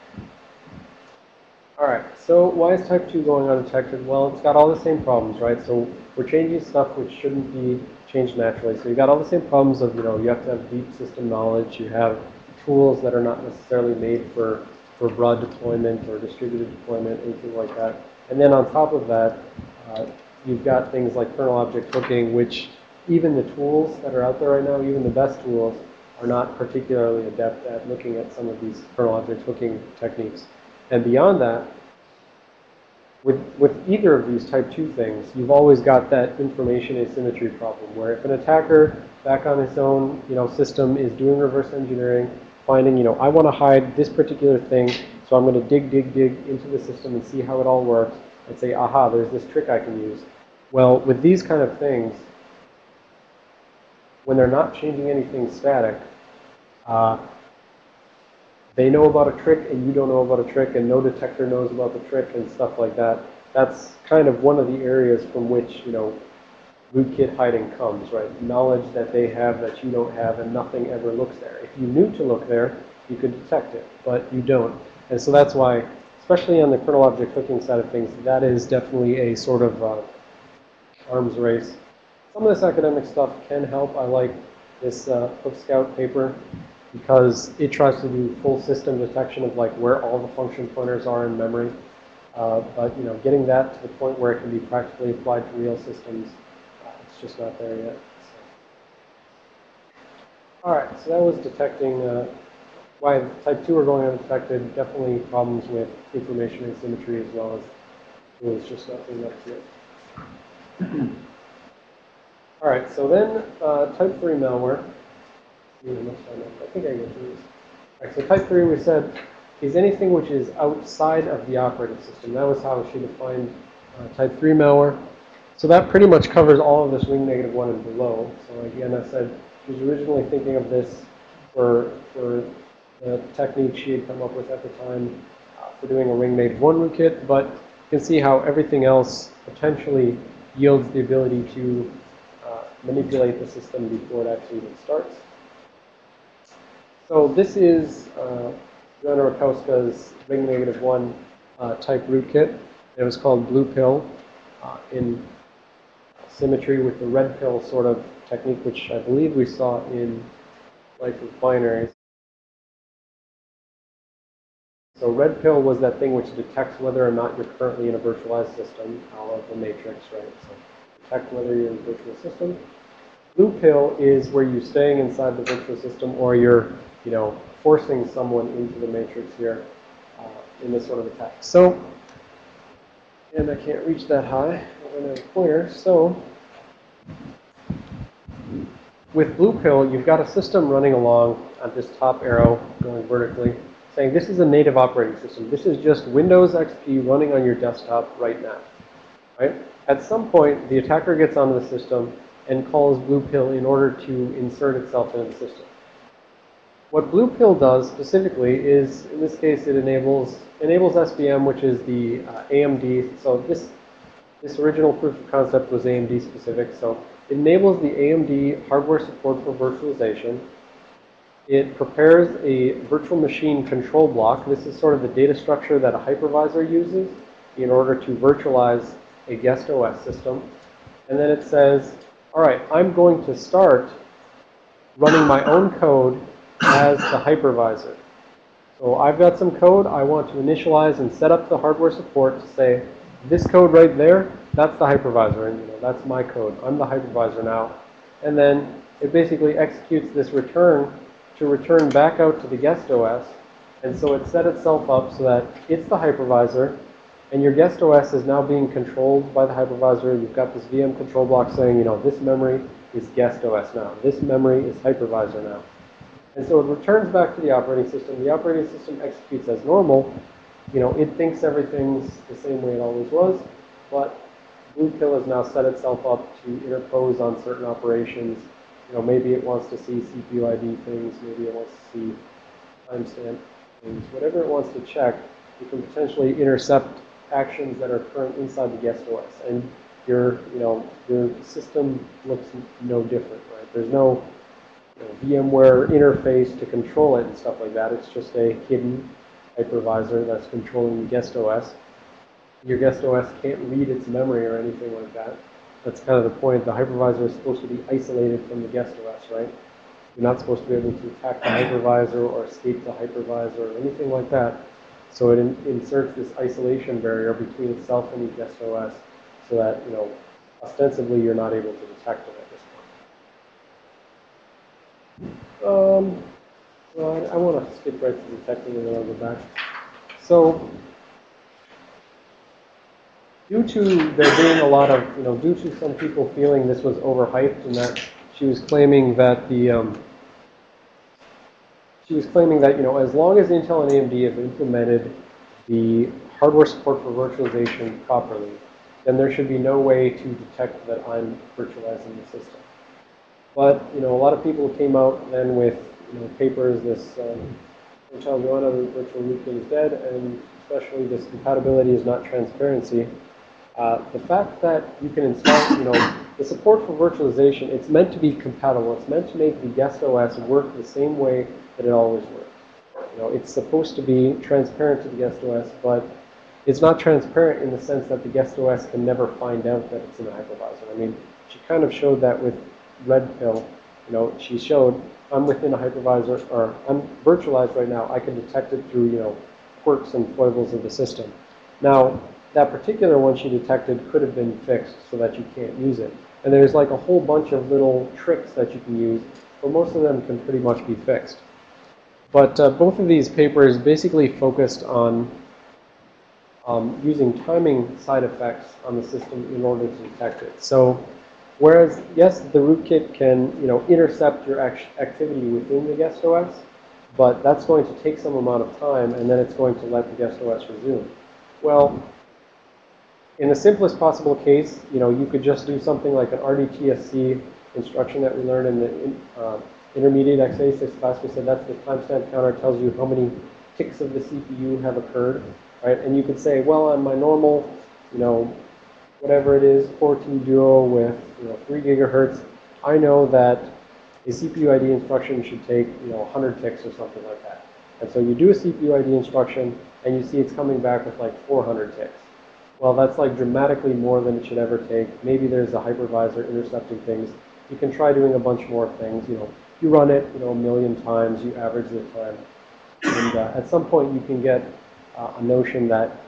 All right, so why is type 2 going undetected? Well, it's got all the same problems, right? So we're changing stuff which shouldn't be changed naturally. So you got all the same problems of, you know, you have to have deep system knowledge, you have tools that are not necessarily made for, for broad deployment or distributed deployment, anything like that. And then on top of that, uh, you've got things like kernel object hooking, which even the tools that are out there right now, even the best tools, are not particularly adept at looking at some of these kernel object hooking techniques. And beyond that, with, with either of these type 2 things, you've always got that information asymmetry problem, where if an attacker back on his own you know, system is doing reverse engineering, finding, you know, I want to hide this particular thing, so I'm going to dig, dig, dig into the system and see how it all works and say, aha, there's this trick I can use. Well, with these kind of things, when they're not changing anything static, uh, they know about a trick and you don't know about a trick and no detector knows about the trick and stuff like that. That's kind of one of the areas from which, you know, rootkit hiding comes, right? Knowledge that they have that you don't have and nothing ever looks there. If you knew to look there, you could detect it, but you don't. And so that's why, especially on the kernel object hooking side of things, that is definitely a sort of uh, arms race. Some of this academic stuff can help. I like this uh, Hook Scout paper because it tries to do full system detection of like where all the function pointers are in memory. Uh, but you know, getting that to the point where it can be practically applied to real systems it's just not there yet. So. All right, so that was detecting uh, why type 2 are going undetected. Definitely problems with information asymmetry as well as was just nothing up to it. All right, so then uh, type 3 malware. I think I through this. All right, so type 3 we said is anything which is outside of the operating system. That was how she defined uh, type 3 malware. So that pretty much covers all of this ring negative 1 and below. So again, I said she was originally thinking of this for, for the technique she had come up with at the time uh, for doing a ring made negative 1 rootkit, but you can see how everything else potentially yields the ability to uh, manipulate the system before it actually even starts. So this is uh, Joanna Rutkowska's ring negative 1 uh, type rootkit. It was called Blue Pill uh, in symmetry with the red pill sort of technique, which I believe we saw in Life of Binaries. So red pill was that thing which detects whether or not you're currently in a virtualized system, out of the matrix, right? So detect whether you're in a virtual system. Blue pill is where you're staying inside the virtual system or you're, you know, forcing someone into the matrix here uh, in this sort of attack. So, and I can't reach that high. I don't have a pointer. So, with blue pill, you've got a system running along at this top arrow going vertically saying this is a native operating system. This is just Windows XP running on your desktop right now. Right? At some point, the attacker gets onto the system and calls Blue Pill in order to insert itself into the system. What Blue Pill does specifically is, in this case, it enables enables SVM, which is the uh, AMD. So this this original proof of concept was AMD specific. So it enables the AMD hardware support for virtualization. It prepares a virtual machine control block. This is sort of the data structure that a hypervisor uses in order to virtualize a guest OS system. And then it says, all right, I'm going to start running my own code as the hypervisor. So I've got some code. I want to initialize and set up the hardware support to say, this code right there, that's the hypervisor. And you know, that's my code. I'm the hypervisor now. And then it basically executes this return to return back out to the guest OS. And so it set itself up so that it's the hypervisor, and your guest OS is now being controlled by the hypervisor. You've got this VM control block saying, you know, this memory is guest OS now. This memory is hypervisor now. And so it returns back to the operating system. The operating system executes as normal. You know, it thinks everything's the same way it always was, but Blue Pill has now set itself up to interpose on certain operations you know, maybe it wants to see CPU ID things, maybe it wants to see timestamp things, whatever it wants to check, you can potentially intercept actions that are current inside the guest OS. And your, you know, your system looks no different, right? There's no you know, VMware interface to control it and stuff like that. It's just a hidden hypervisor that's controlling the guest OS. Your guest OS can't read its memory or anything like that. That's kind of the point. The hypervisor is supposed to be isolated from the guest OS, right? You're not supposed to be able to attack the hypervisor or escape the hypervisor or anything like that. So it in inserts this isolation barrier between itself and the guest OS so that, you know, ostensibly you're not able to detect it at this point. Um, well, I, I want to skip right to detecting and then I'll go back. So due to there being a lot of, you know, due to some people feeling this was overhyped and that she was claiming that the, um, she was claiming that, you know, as long as Intel and AMD have implemented the hardware support for virtualization properly, then there should be no way to detect that I'm virtualizing the system. But, you know, a lot of people came out then with, you know, papers, this um, Intel Joanna virtual rootkit is dead, and especially this compatibility is not transparency. Uh, the fact that you can install, you know, the support for virtualization, it's meant to be compatible. It's meant to make the guest OS work the same way that it always works. You know, it's supposed to be transparent to the guest OS, but it's not transparent in the sense that the guest OS can never find out that it's in the hypervisor. I mean, she kind of showed that with Red Pill. You know, she showed I'm within a hypervisor, or I'm virtualized right now. I can detect it through, you know, quirks and foibles of the system. Now, that particular one she detected could have been fixed so that you can't use it. And there's like a whole bunch of little tricks that you can use, but most of them can pretty much be fixed. But uh, both of these papers basically focused on um, using timing side effects on the system in order to detect it. So whereas, yes, the rootkit can you know, intercept your act activity within the guest OS, but that's going to take some amount of time, and then it's going to let the guest OS resume. Well, in the simplest possible case, you know, you could just do something like an RDTSC instruction that we learned in the in, uh, intermediate x86 class. We said that's the timestamp counter tells you how many ticks of the CPU have occurred, right? And you could say, well, on my normal, you know, whatever it is, 14 duo with, you know, 3 gigahertz, I know that a CPU ID instruction should take, you know, 100 ticks or something like that. And so you do a CPU ID instruction, and you see it's coming back with like 400 ticks. Well, that's like dramatically more than it should ever take. Maybe there's a hypervisor intercepting things. You can try doing a bunch more things. You know, you run it, you know, a million times, you average the time. And uh, at some point, you can get uh, a notion that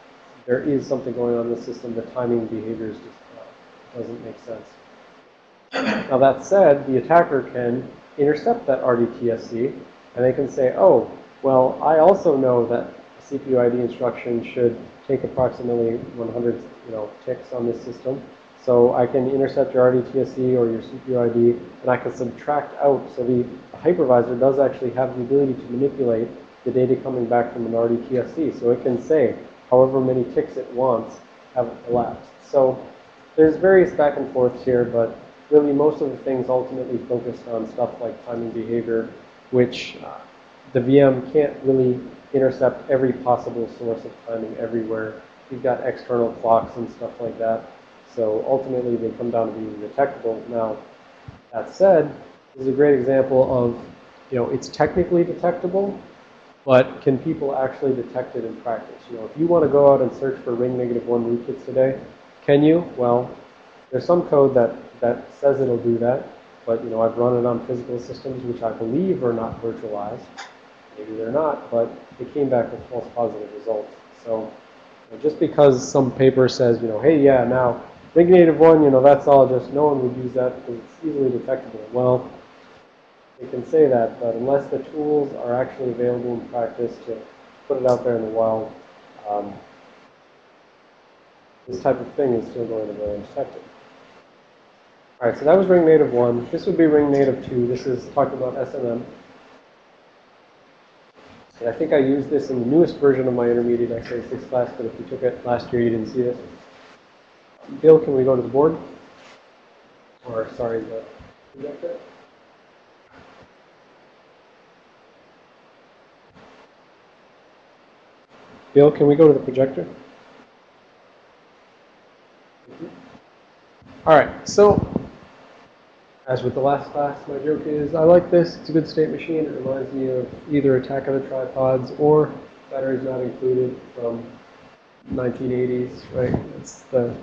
there is something going on in the system. The timing behaviors just uh, doesn't make sense. Now, that said, the attacker can intercept that RDTSC, and they can say, oh, well, I also know that CPU ID instruction should take approximately 100 you know, ticks on this system. So I can intercept your RDTSC or your CPU ID, and I can subtract out. So the hypervisor does actually have the ability to manipulate the data coming back from an RDTSC. So it can say however many ticks it wants have elapsed. So there's various back and forths here, but really most of the things ultimately focused on stuff like timing behavior, which uh, the VM can't really intercept every possible source of timing everywhere. You've got external clocks and stuff like that. So ultimately, they come down to being detectable. Now, that said, this is a great example of, you know, it's technically detectable, but can people actually detect it in practice? You know, if you want to go out and search for ring negative one rootkits today, can you? Well, there's some code that, that says it'll do that, but, you know, I've run it on physical systems, which I believe are not virtualized. Maybe they're not, but they came back with false positive results. So just because some paper says, you know, hey, yeah, now ring negative one, you know, that's all just, no one would use that because it's easily detectable. Well, they can say that, but unless the tools are actually available in practice to put it out there in the wild, um, this type of thing is still going to go undetected. All right, so that was ring negative 1. This would be ring negative 2. This is talking about SMM. And I think I used this in the newest version of my intermediate x86 class, but if you took it last year, you didn't see this. Bill, can we go to the board? Or, sorry, the projector? Bill, can we go to the projector? All right, so as with the last class, my joke is I like this. It's a good state machine. It reminds me of either Attack of the Tripods or Batteries Not Included from 1980s, right? It's the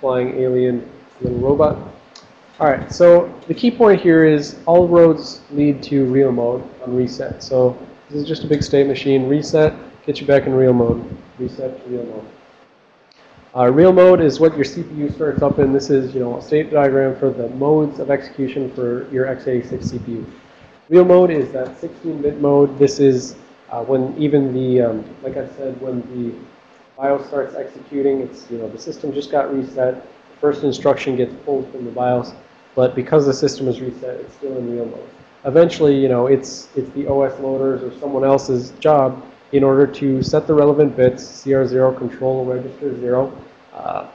flying alien little robot. All right, so the key point here is all roads lead to real mode on reset. So this is just a big state machine. Reset, get you back in real mode. Reset to real mode. Uh, real mode is what your CPU starts up in. This is, you know, a state diagram for the modes of execution for your x86 CPU. Real mode is that 16-bit mode. This is uh, when even the, um, like I said, when the BIOS starts executing, it's, you know, the system just got reset. The first instruction gets pulled from the BIOS, but because the system is reset, it's still in real mode. Eventually, you know, it's, it's the OS loaders or someone else's job in order to set the relevant bits, CR0, control register 0, uh,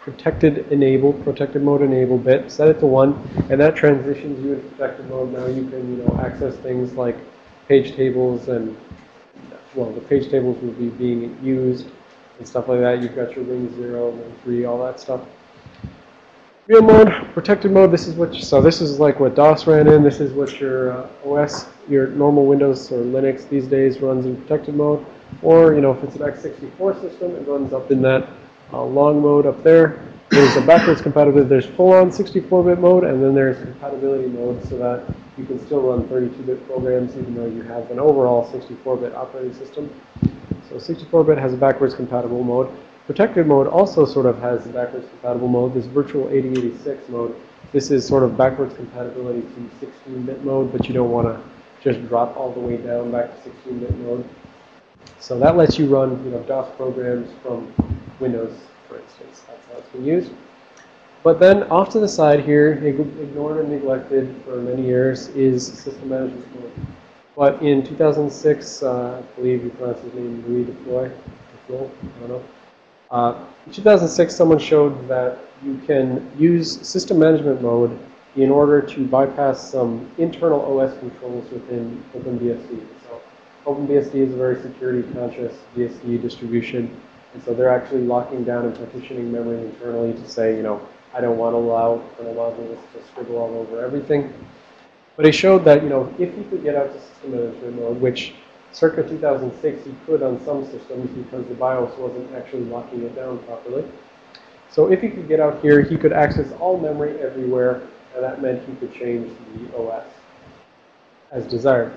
protected enable, protected mode enable bit, set it to 1, and that transitions you into protected mode. Now you can, you know, access things like page tables and, well, the page tables will be being used and stuff like that. You've got your ring 0, ring 3, all that stuff. Real mode, protected mode, this is what, you, so this is like what DOS ran in, this is what your uh, OS, your normal Windows or Linux these days runs in protected mode. Or, you know, if it's an x64 system, it runs up in that uh, long mode up there. There's a backwards compatibility, there's full-on 64-bit mode, and then there's compatibility mode so that you can still run 32-bit programs even though you have an overall 64-bit operating system. So 64-bit has a backwards compatible mode. Protected mode also sort of has a backwards compatible mode. This virtual 8086 mode, this is sort of backwards compatibility to 16-bit mode, but you don't want to just drop all the way down back to 16-bit mode. So that lets you run, you know, DOS programs from Windows, for instance. That's how it's been used. But then off to the side here, ignored and neglected for many years, is system management mode. But in 2006, uh, I believe you pronounce his name Louis Deploy, I don't know. Uh, in 2006, someone showed that you can use system management mode in order to bypass some internal OS controls within OpenBSD. So OpenBSD is a very security conscious BSD distribution. And so they're actually locking down and partitioning memory internally to say, you know, I don't want to allow kernel modules to scribble all over everything. But he showed that, you know, if you could get out to system management mode, which circa 2006 you could on some systems because the BIOS wasn't actually locking it down properly. So if he could get out here, he could access all memory everywhere, and that meant he could change the OS as desired.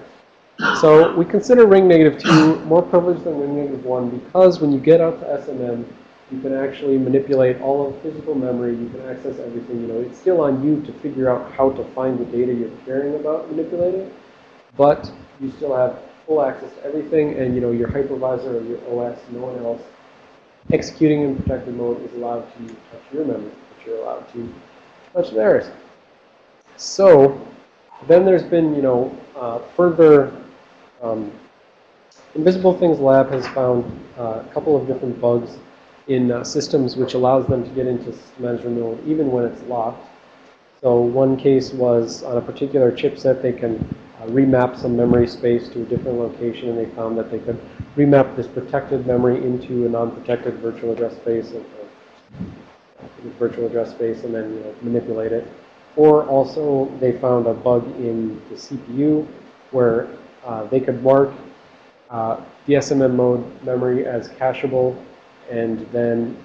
So we consider ring negative 2 more privileged than ring negative 1 because when you get out to SMM, you can actually manipulate all of physical memory. You can access everything. You know, it's still on you to figure out how to find the data you're caring about manipulating, but you still have full access to everything, and you know your hypervisor or your OS, no one else executing in protected mode is allowed to touch your memory, but you're allowed to touch theirs. So then there's been, you know, uh, further um, Invisible Things Lab has found uh, a couple of different bugs in uh, systems which allows them to get into management mode even when it's locked. So one case was on a particular chipset, they can uh, remap some memory space to a different location, and they found that they could remap this protected memory into a non-protected virtual address space, and, uh, virtual address space, and then you know, manipulate it. Or also, they found a bug in the CPU where uh, they could mark uh, the SMM mode memory as cacheable, and then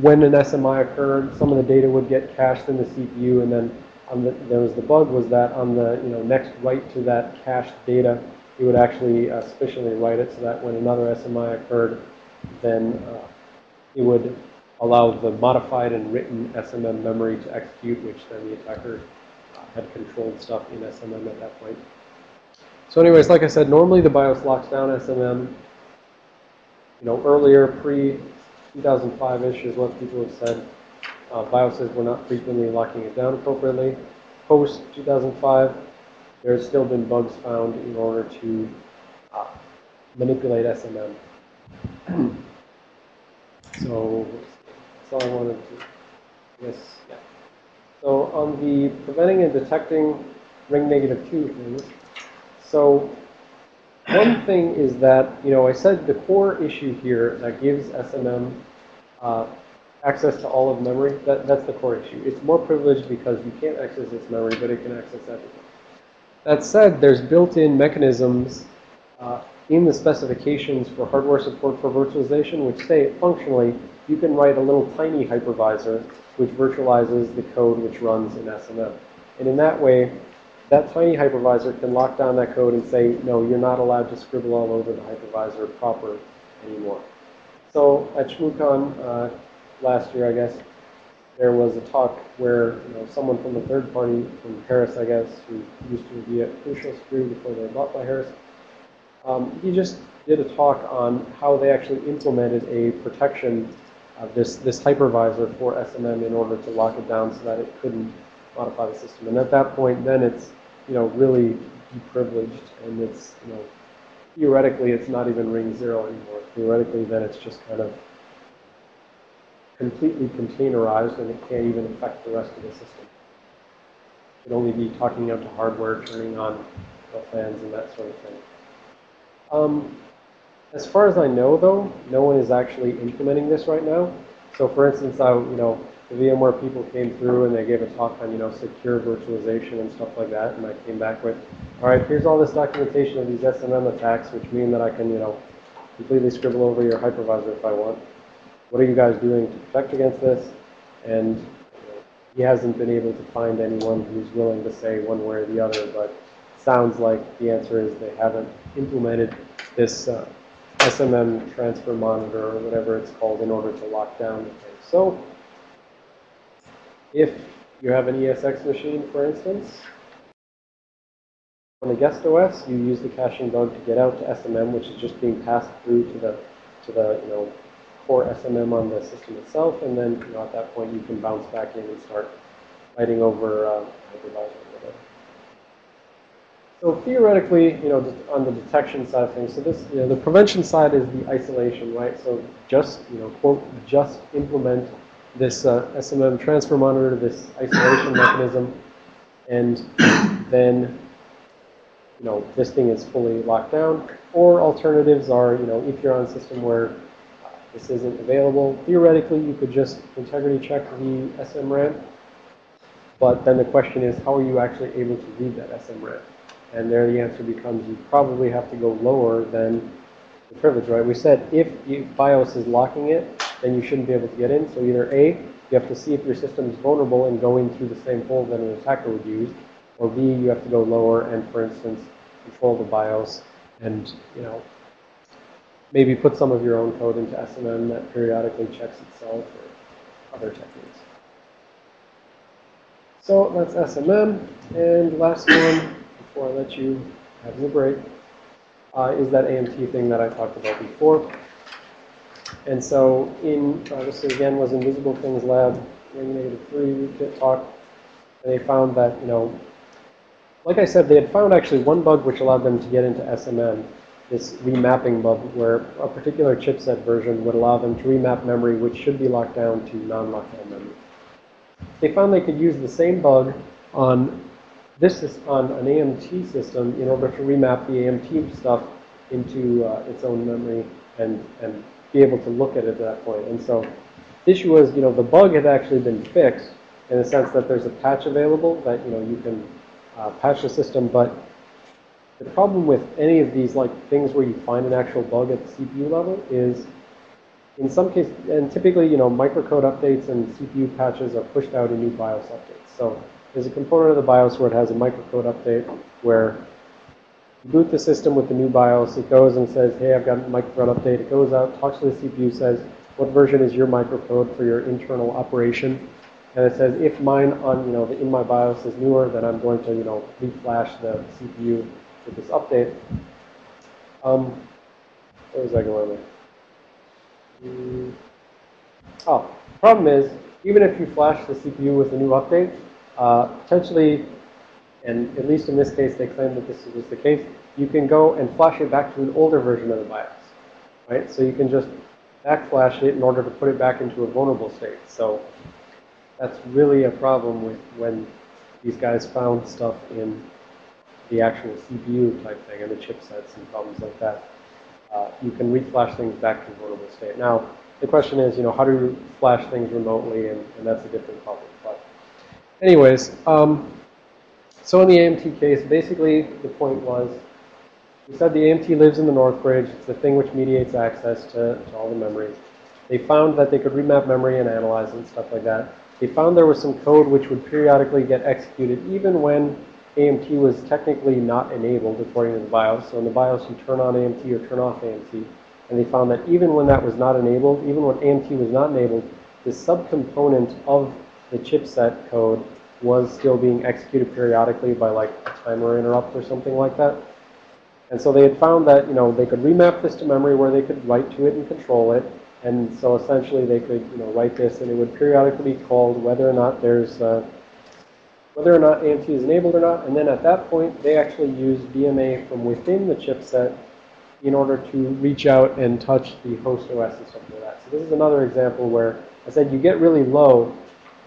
when an SMI occurred, some of the data would get cached in the CPU, and then the, there was the bug was that on the you know next write to that cached data, it would actually uh, sufficiently write it so that when another SMI occurred, then uh, it would allow the modified and written SMM memory to execute, which then the attacker uh, had controlled stuff in SMM at that point. So anyways, like I said, normally the BIOS locks down SMM. You know, earlier, pre-2005-ish is what people have said. Uh, BIOSes were not frequently locking it down appropriately. Post-2005, there's still been bugs found in order to uh, manipulate SMM. [CLEARS THROAT] so all I wanted to, yes, yeah. So on the preventing and detecting ring negative 2 things, so one thing is that, you know, I said the core issue here that gives SMM uh, access to all of memory, that, that's the core issue. It's more privileged because you can't access its memory, but it can access everything. That said, there's built-in mechanisms uh, in the specifications for hardware support for virtualization, which say functionally you can write a little tiny hypervisor which virtualizes the code which runs in SMM. And in that way, that tiny hypervisor can lock down that code and say, no, you're not allowed to scribble all over the hypervisor proper anymore. So at ShmooCon uh, last year, I guess, there was a talk where you know, someone from a third party, from Harris, I guess, who used to be at Crucial Screw before they were bought by Harris, um, he just did a talk on how they actually implemented a protection of this, this hypervisor for SMM in order to lock it down so that it couldn't modify the system. And at that point, then it's, you know, really deprivileged and it's, you know, theoretically it's not even ring zero anymore. Theoretically, then it's just kind of completely containerized and it can't even affect the rest of the system. It can only be talking out to hardware, turning on fans and that sort of thing. Um, as far as I know, though, no one is actually implementing this right now. So, for instance, I, you know, the VMware people came through and they gave a talk on, you know, secure virtualization and stuff like that, and I came back with, all right, here's all this documentation of these SMM attacks, which mean that I can, you know, completely scribble over your hypervisor if I want. What are you guys doing to protect against this? And he hasn't been able to find anyone who's willing to say one way or the other, but sounds like the answer is they haven't implemented this uh, SMM transfer monitor or whatever it's called in order to lock down the thing. So if you have an ESX machine, for instance, on the guest OS, you use the caching bug to get out to SMM, which is just being passed through to the to the you know core SMM on the system itself, and then you know at that point you can bounce back in and start writing over uh, hypervisor. So theoretically, you know, on the detection side of things, so this, you know, the prevention side is the isolation, right? So just, you know, quote, just implement this uh, SMM transfer monitor, this isolation mechanism, and then, you know, this thing is fully locked down. Or alternatives are, you know, if you're on a system where this isn't available, theoretically, you could just integrity check the SMRAM. But then the question is, how are you actually able to read that SMRAM? And there the answer becomes you probably have to go lower than the privilege, right? We said if you, BIOS is locking it, then you shouldn't be able to get in. So either A, you have to see if your system is vulnerable and go in through the same hole that an attacker would use, or B, you have to go lower and, for instance, control the BIOS and, you know, maybe put some of your own code into SMM that periodically checks itself or other techniques. So that's SMM. And last one, before I let you have your break, uh, is that AMT thing that I talked about before. And so in, uh, this again was Invisible Things Lab, ring negative three kit talk, and they found that, you know, like I said, they had found actually one bug which allowed them to get into SMM, this remapping bug where a particular chipset version would allow them to remap memory which should be locked down to non-lockdown memory. They found they could use the same bug on this is on an AMT system in order to remap the AMT stuff into uh, its own memory and, and be able to look at it at that point. And so the issue was, you know, the bug had actually been fixed in the sense that there's a patch available that, you know, you can uh, patch the system, but the problem with any of these like things where you find an actual bug at the CPU level is in some cases, and typically, you know, microcode updates and CPU patches are pushed out in new BIOS updates. So there's a component of the BIOS where it has a microcode update where you boot the system with the new BIOS. It goes and says, hey, I've got a microcode update. It goes out, talks to the CPU, says, what version is your microcode for your internal operation? And it says, if mine on, you know, the, in my BIOS is newer, then I'm going to, you know, reflash the CPU with this update. Um, where was I going there? Mm. Oh, problem is, even if you flash the CPU with a new update, uh, potentially, and at least in this case, they claim that this was the case, you can go and flash it back to an older version of the BIOS, right? So you can just backflash it in order to put it back into a vulnerable state. So that's really a problem with when these guys found stuff in the actual CPU type thing and the chipsets and problems like that. Uh, you can reflash things back to vulnerable state. Now, the question is, you know, how do you flash things remotely, and, and that's a different problem. Anyways, um, so in the AMT case, basically the point was, we said the AMT lives in the North Bridge. It's the thing which mediates access to, to all the memories. They found that they could remap memory and analyze and stuff like that. They found there was some code which would periodically get executed even when AMT was technically not enabled according to the BIOS. So in the BIOS, you turn on AMT or turn off AMT. And they found that even when that was not enabled, even when AMT was not enabled, the subcomponent of the chipset code was still being executed periodically by like a timer interrupt or something like that. And so they had found that, you know, they could remap this to memory where they could write to it and control it. And so essentially they could, you know, write this and it would periodically be called whether or not there's, uh, whether or not AMT is enabled or not. And then at that point, they actually use DMA from within the chipset in order to reach out and touch the host OS and stuff like that. So this is another example where I said you get really low,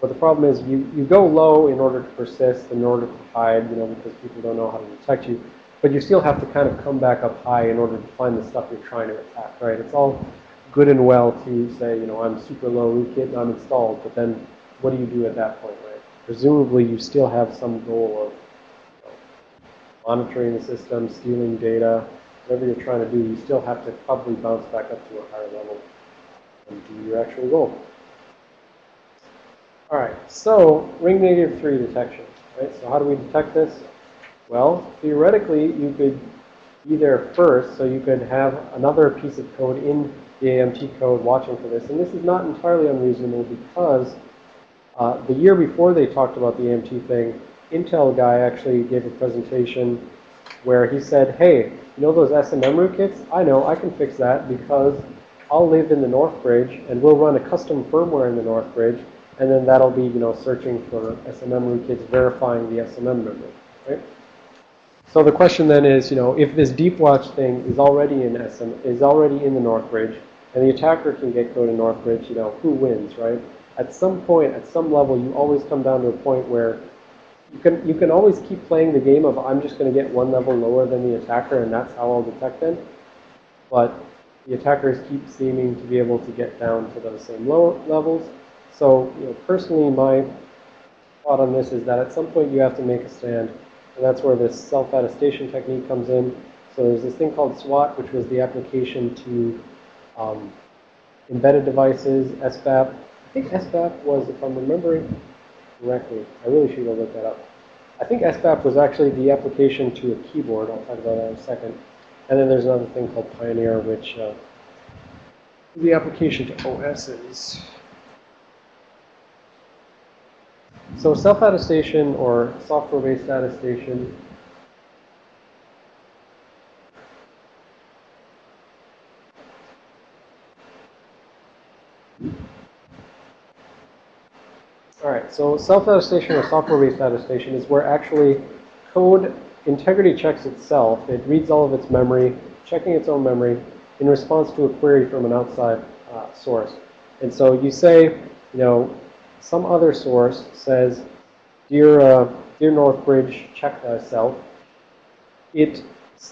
but the problem is you, you go low in order to persist, in order to hide, you know, because people don't know how to detect you. But you still have to kind of come back up high in order to find the stuff you're trying to attack, right? It's all good and well to say, you know, I'm super low rootkit and I'm installed, but then what do you do at that point, right? Presumably you still have some goal of monitoring the system, stealing data, whatever you're trying to do, you still have to probably bounce back up to a higher level and do your actual goal. All right, so ring negative 3 detection, right? So how do we detect this? Well, theoretically, you could be there first, so you could have another piece of code in the AMT code watching for this. And this is not entirely unreasonable because uh, the year before they talked about the AMT thing, Intel guy actually gave a presentation where he said, hey, you know those SMM rootkits? I know, I can fix that because I'll live in the North Bridge and we'll run a custom firmware in the North Bridge and then that'll be, you know, searching for SMM rootkits, verifying the SMM memory, right? So the question then is, you know, if this DeepWatch thing is already in SM, is already in the Northbridge, and the attacker can get code in Northbridge, you know, who wins, right? At some point, at some level, you always come down to a point where you can you can always keep playing the game of I'm just going to get one level lower than the attacker, and that's how I'll detect them. But the attackers keep seeming to be able to get down to those same low levels. So, you know, personally, my thought on this is that at some point you have to make a stand, and that's where this self-attestation technique comes in. So there's this thing called SWATT, which was the application to um, embedded devices, SBAP. I think SBAP was, if I'm remembering correctly, I really should go look that up. I think SBAP was actually the application to a keyboard. I'll talk about that in a second. And then there's another thing called Pioneer, which uh, the application to OSs. So self-attestation or software-based attestation All right, so self-attestation or software-based attestation is where actually code integrity checks itself. It reads all of its memory, checking its own memory in response to a query from an outside uh, source. And so you say, you know, some other source says, dear, uh, dear Northbridge, check thyself. It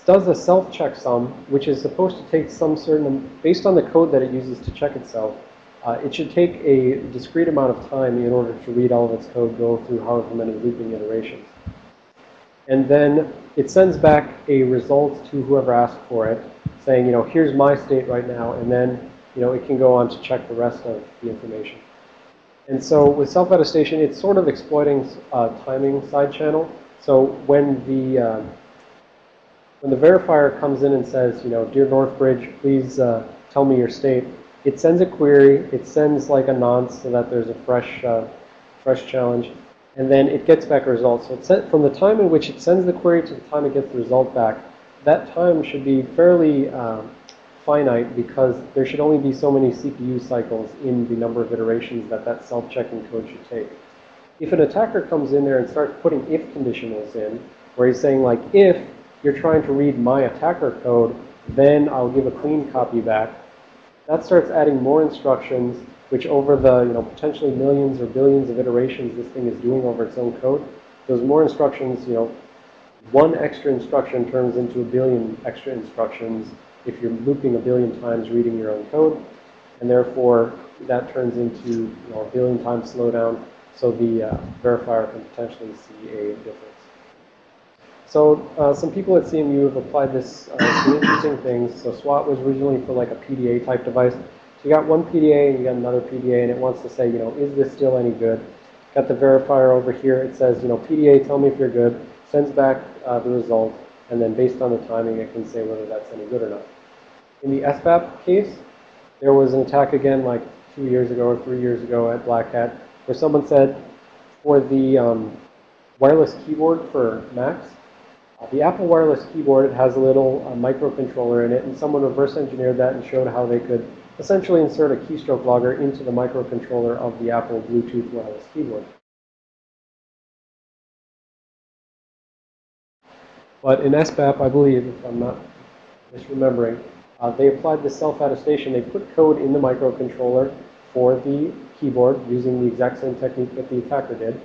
does a self-checksum, which is supposed to take some certain, based on the code that it uses to check itself, uh, it should take a discrete amount of time in order to read all of its code, go through however many looping iterations. And then it sends back a result to whoever asked for it, saying, you know, here's my state right now, and then, you know, it can go on to check the rest of the information. And so with self-attestation, it's sort of exploiting uh, timing side channel. So when the uh, when the verifier comes in and says, you know, dear Northbridge, please uh, tell me your state, it sends a query, it sends like a nonce so that there's a fresh, uh, fresh challenge, and then it gets back a result. So it's from the time in which it sends the query to the time it gets the result back, that time should be fairly um, finite because there should only be so many CPU cycles in the number of iterations that that self-checking code should take. If an attacker comes in there and starts putting if conditionals in, where he's saying like, if you're trying to read my attacker code, then I'll give a clean copy back, that starts adding more instructions, which over the you know potentially millions or billions of iterations this thing is doing over its own code, those more instructions, you know, one extra instruction turns into a billion extra instructions if you're looping a billion times reading your own code, and therefore that turns into you know, a billion times slowdown, so the uh, verifier can potentially see a difference. So uh, some people at CMU have applied this uh, to interesting things. So SWATT was originally for like a PDA type device. So you got one PDA and you got another PDA and it wants to say, you know, is this still any good? Got the verifier over here. It says, you know, PDA, tell me if you're good. Sends back uh, the result. And then based on the timing, it can say whether that's any good or not. In the SBAP case, there was an attack again like two years ago or three years ago at Black Hat where someone said for the um, wireless keyboard for Macs, uh, the Apple wireless keyboard, it has a little uh, microcontroller in it, and someone reverse engineered that and showed how they could essentially insert a keystroke logger into the microcontroller of the Apple Bluetooth wireless keyboard. But in SBAP, I believe, if I'm not misremembering, uh, they applied the self-attestation. They put code in the microcontroller for the keyboard using the exact same technique that the attacker did.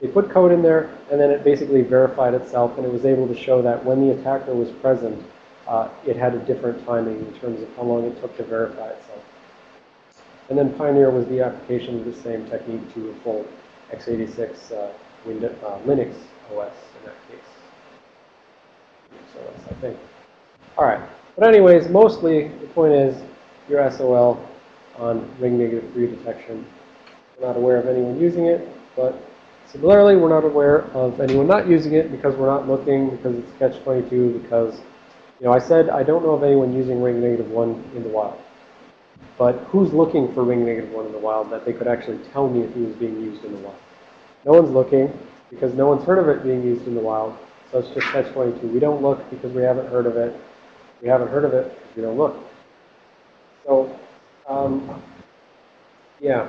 They put code in there, and then it basically verified itself, and it was able to show that when the attacker was present, uh, it had a different timing in terms of how long it took to verify itself. And then Pioneer was the application of the same technique to a full x86 uh, Windows, uh, Linux OS in that case. Linux OS, I think. All right. But anyways, mostly the point is your SOL on ring negative 3 detection. We're not aware of anyone using it, but Similarly, we're not aware of anyone not using it because we're not looking, because it's catch-22, because, you know, I said I don't know of anyone using ring negative 1 in the wild. But who's looking for ring negative 1 in the wild that they could actually tell me if he was being used in the wild? No one's looking because no one's heard of it being used in the wild. So it's just catch-22. We don't look because we haven't heard of it. We haven't heard of it because we don't look. So, um, yeah.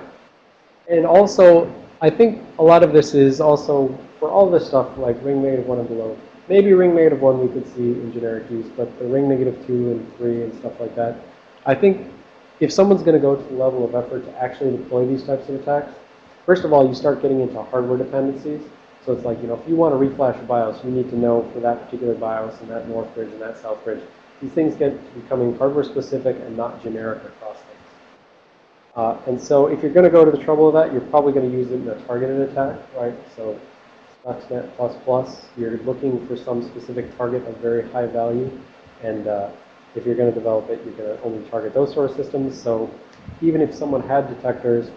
And also, I think a lot of this is also, for all this stuff, like ring negative one and below, maybe ring made of negative one we could see in generic use, but the ring negative two and three and stuff like that, I think if someone's going to go to the level of effort to actually deploy these types of attacks, first of all, you start getting into hardware dependencies. So it's like, you know, if you want to reflash a BIOS, you need to know for that particular BIOS and that north bridge and that south bridge. These things get becoming hardware specific and not generic across things. Uh, and so if you're going to go to the trouble of that, you're probably going to use it in a targeted attack, right? So Stuxnet plus plus, you're looking for some specific target of very high value. And uh, if you're going to develop it, you're going to only target those sort of systems. So even if someone had detectors,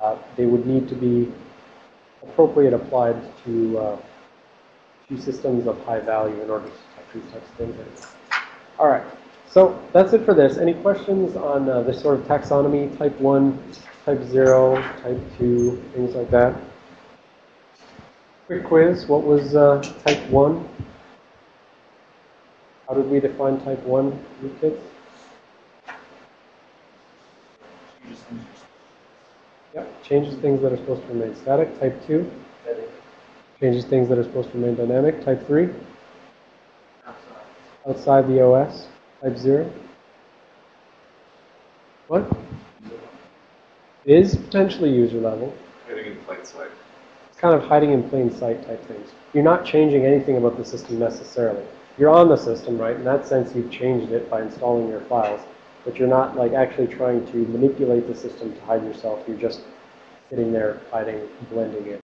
uh, they would need to be appropriate applied to, uh, to systems of high value in order to detect these types of things. All right. So that's it for this. Any questions on uh, this sort of taxonomy, type 1, type 0, type 2, things like that? Quick quiz. What was uh, type 1? How did we define type 1 rootkits? Yep, changes things that are supposed to remain static. Type 2? Changes things that are supposed to remain dynamic. Type 3? Outside the OS. Type 0? What? Is potentially user level. Hiding in plain sight. It's kind of hiding in plain sight type things. You're not changing anything about the system necessarily. You're on the system, right? In that sense, you've changed it by installing your files. But you're not like actually trying to manipulate the system to hide yourself. You're just sitting there hiding, blending it.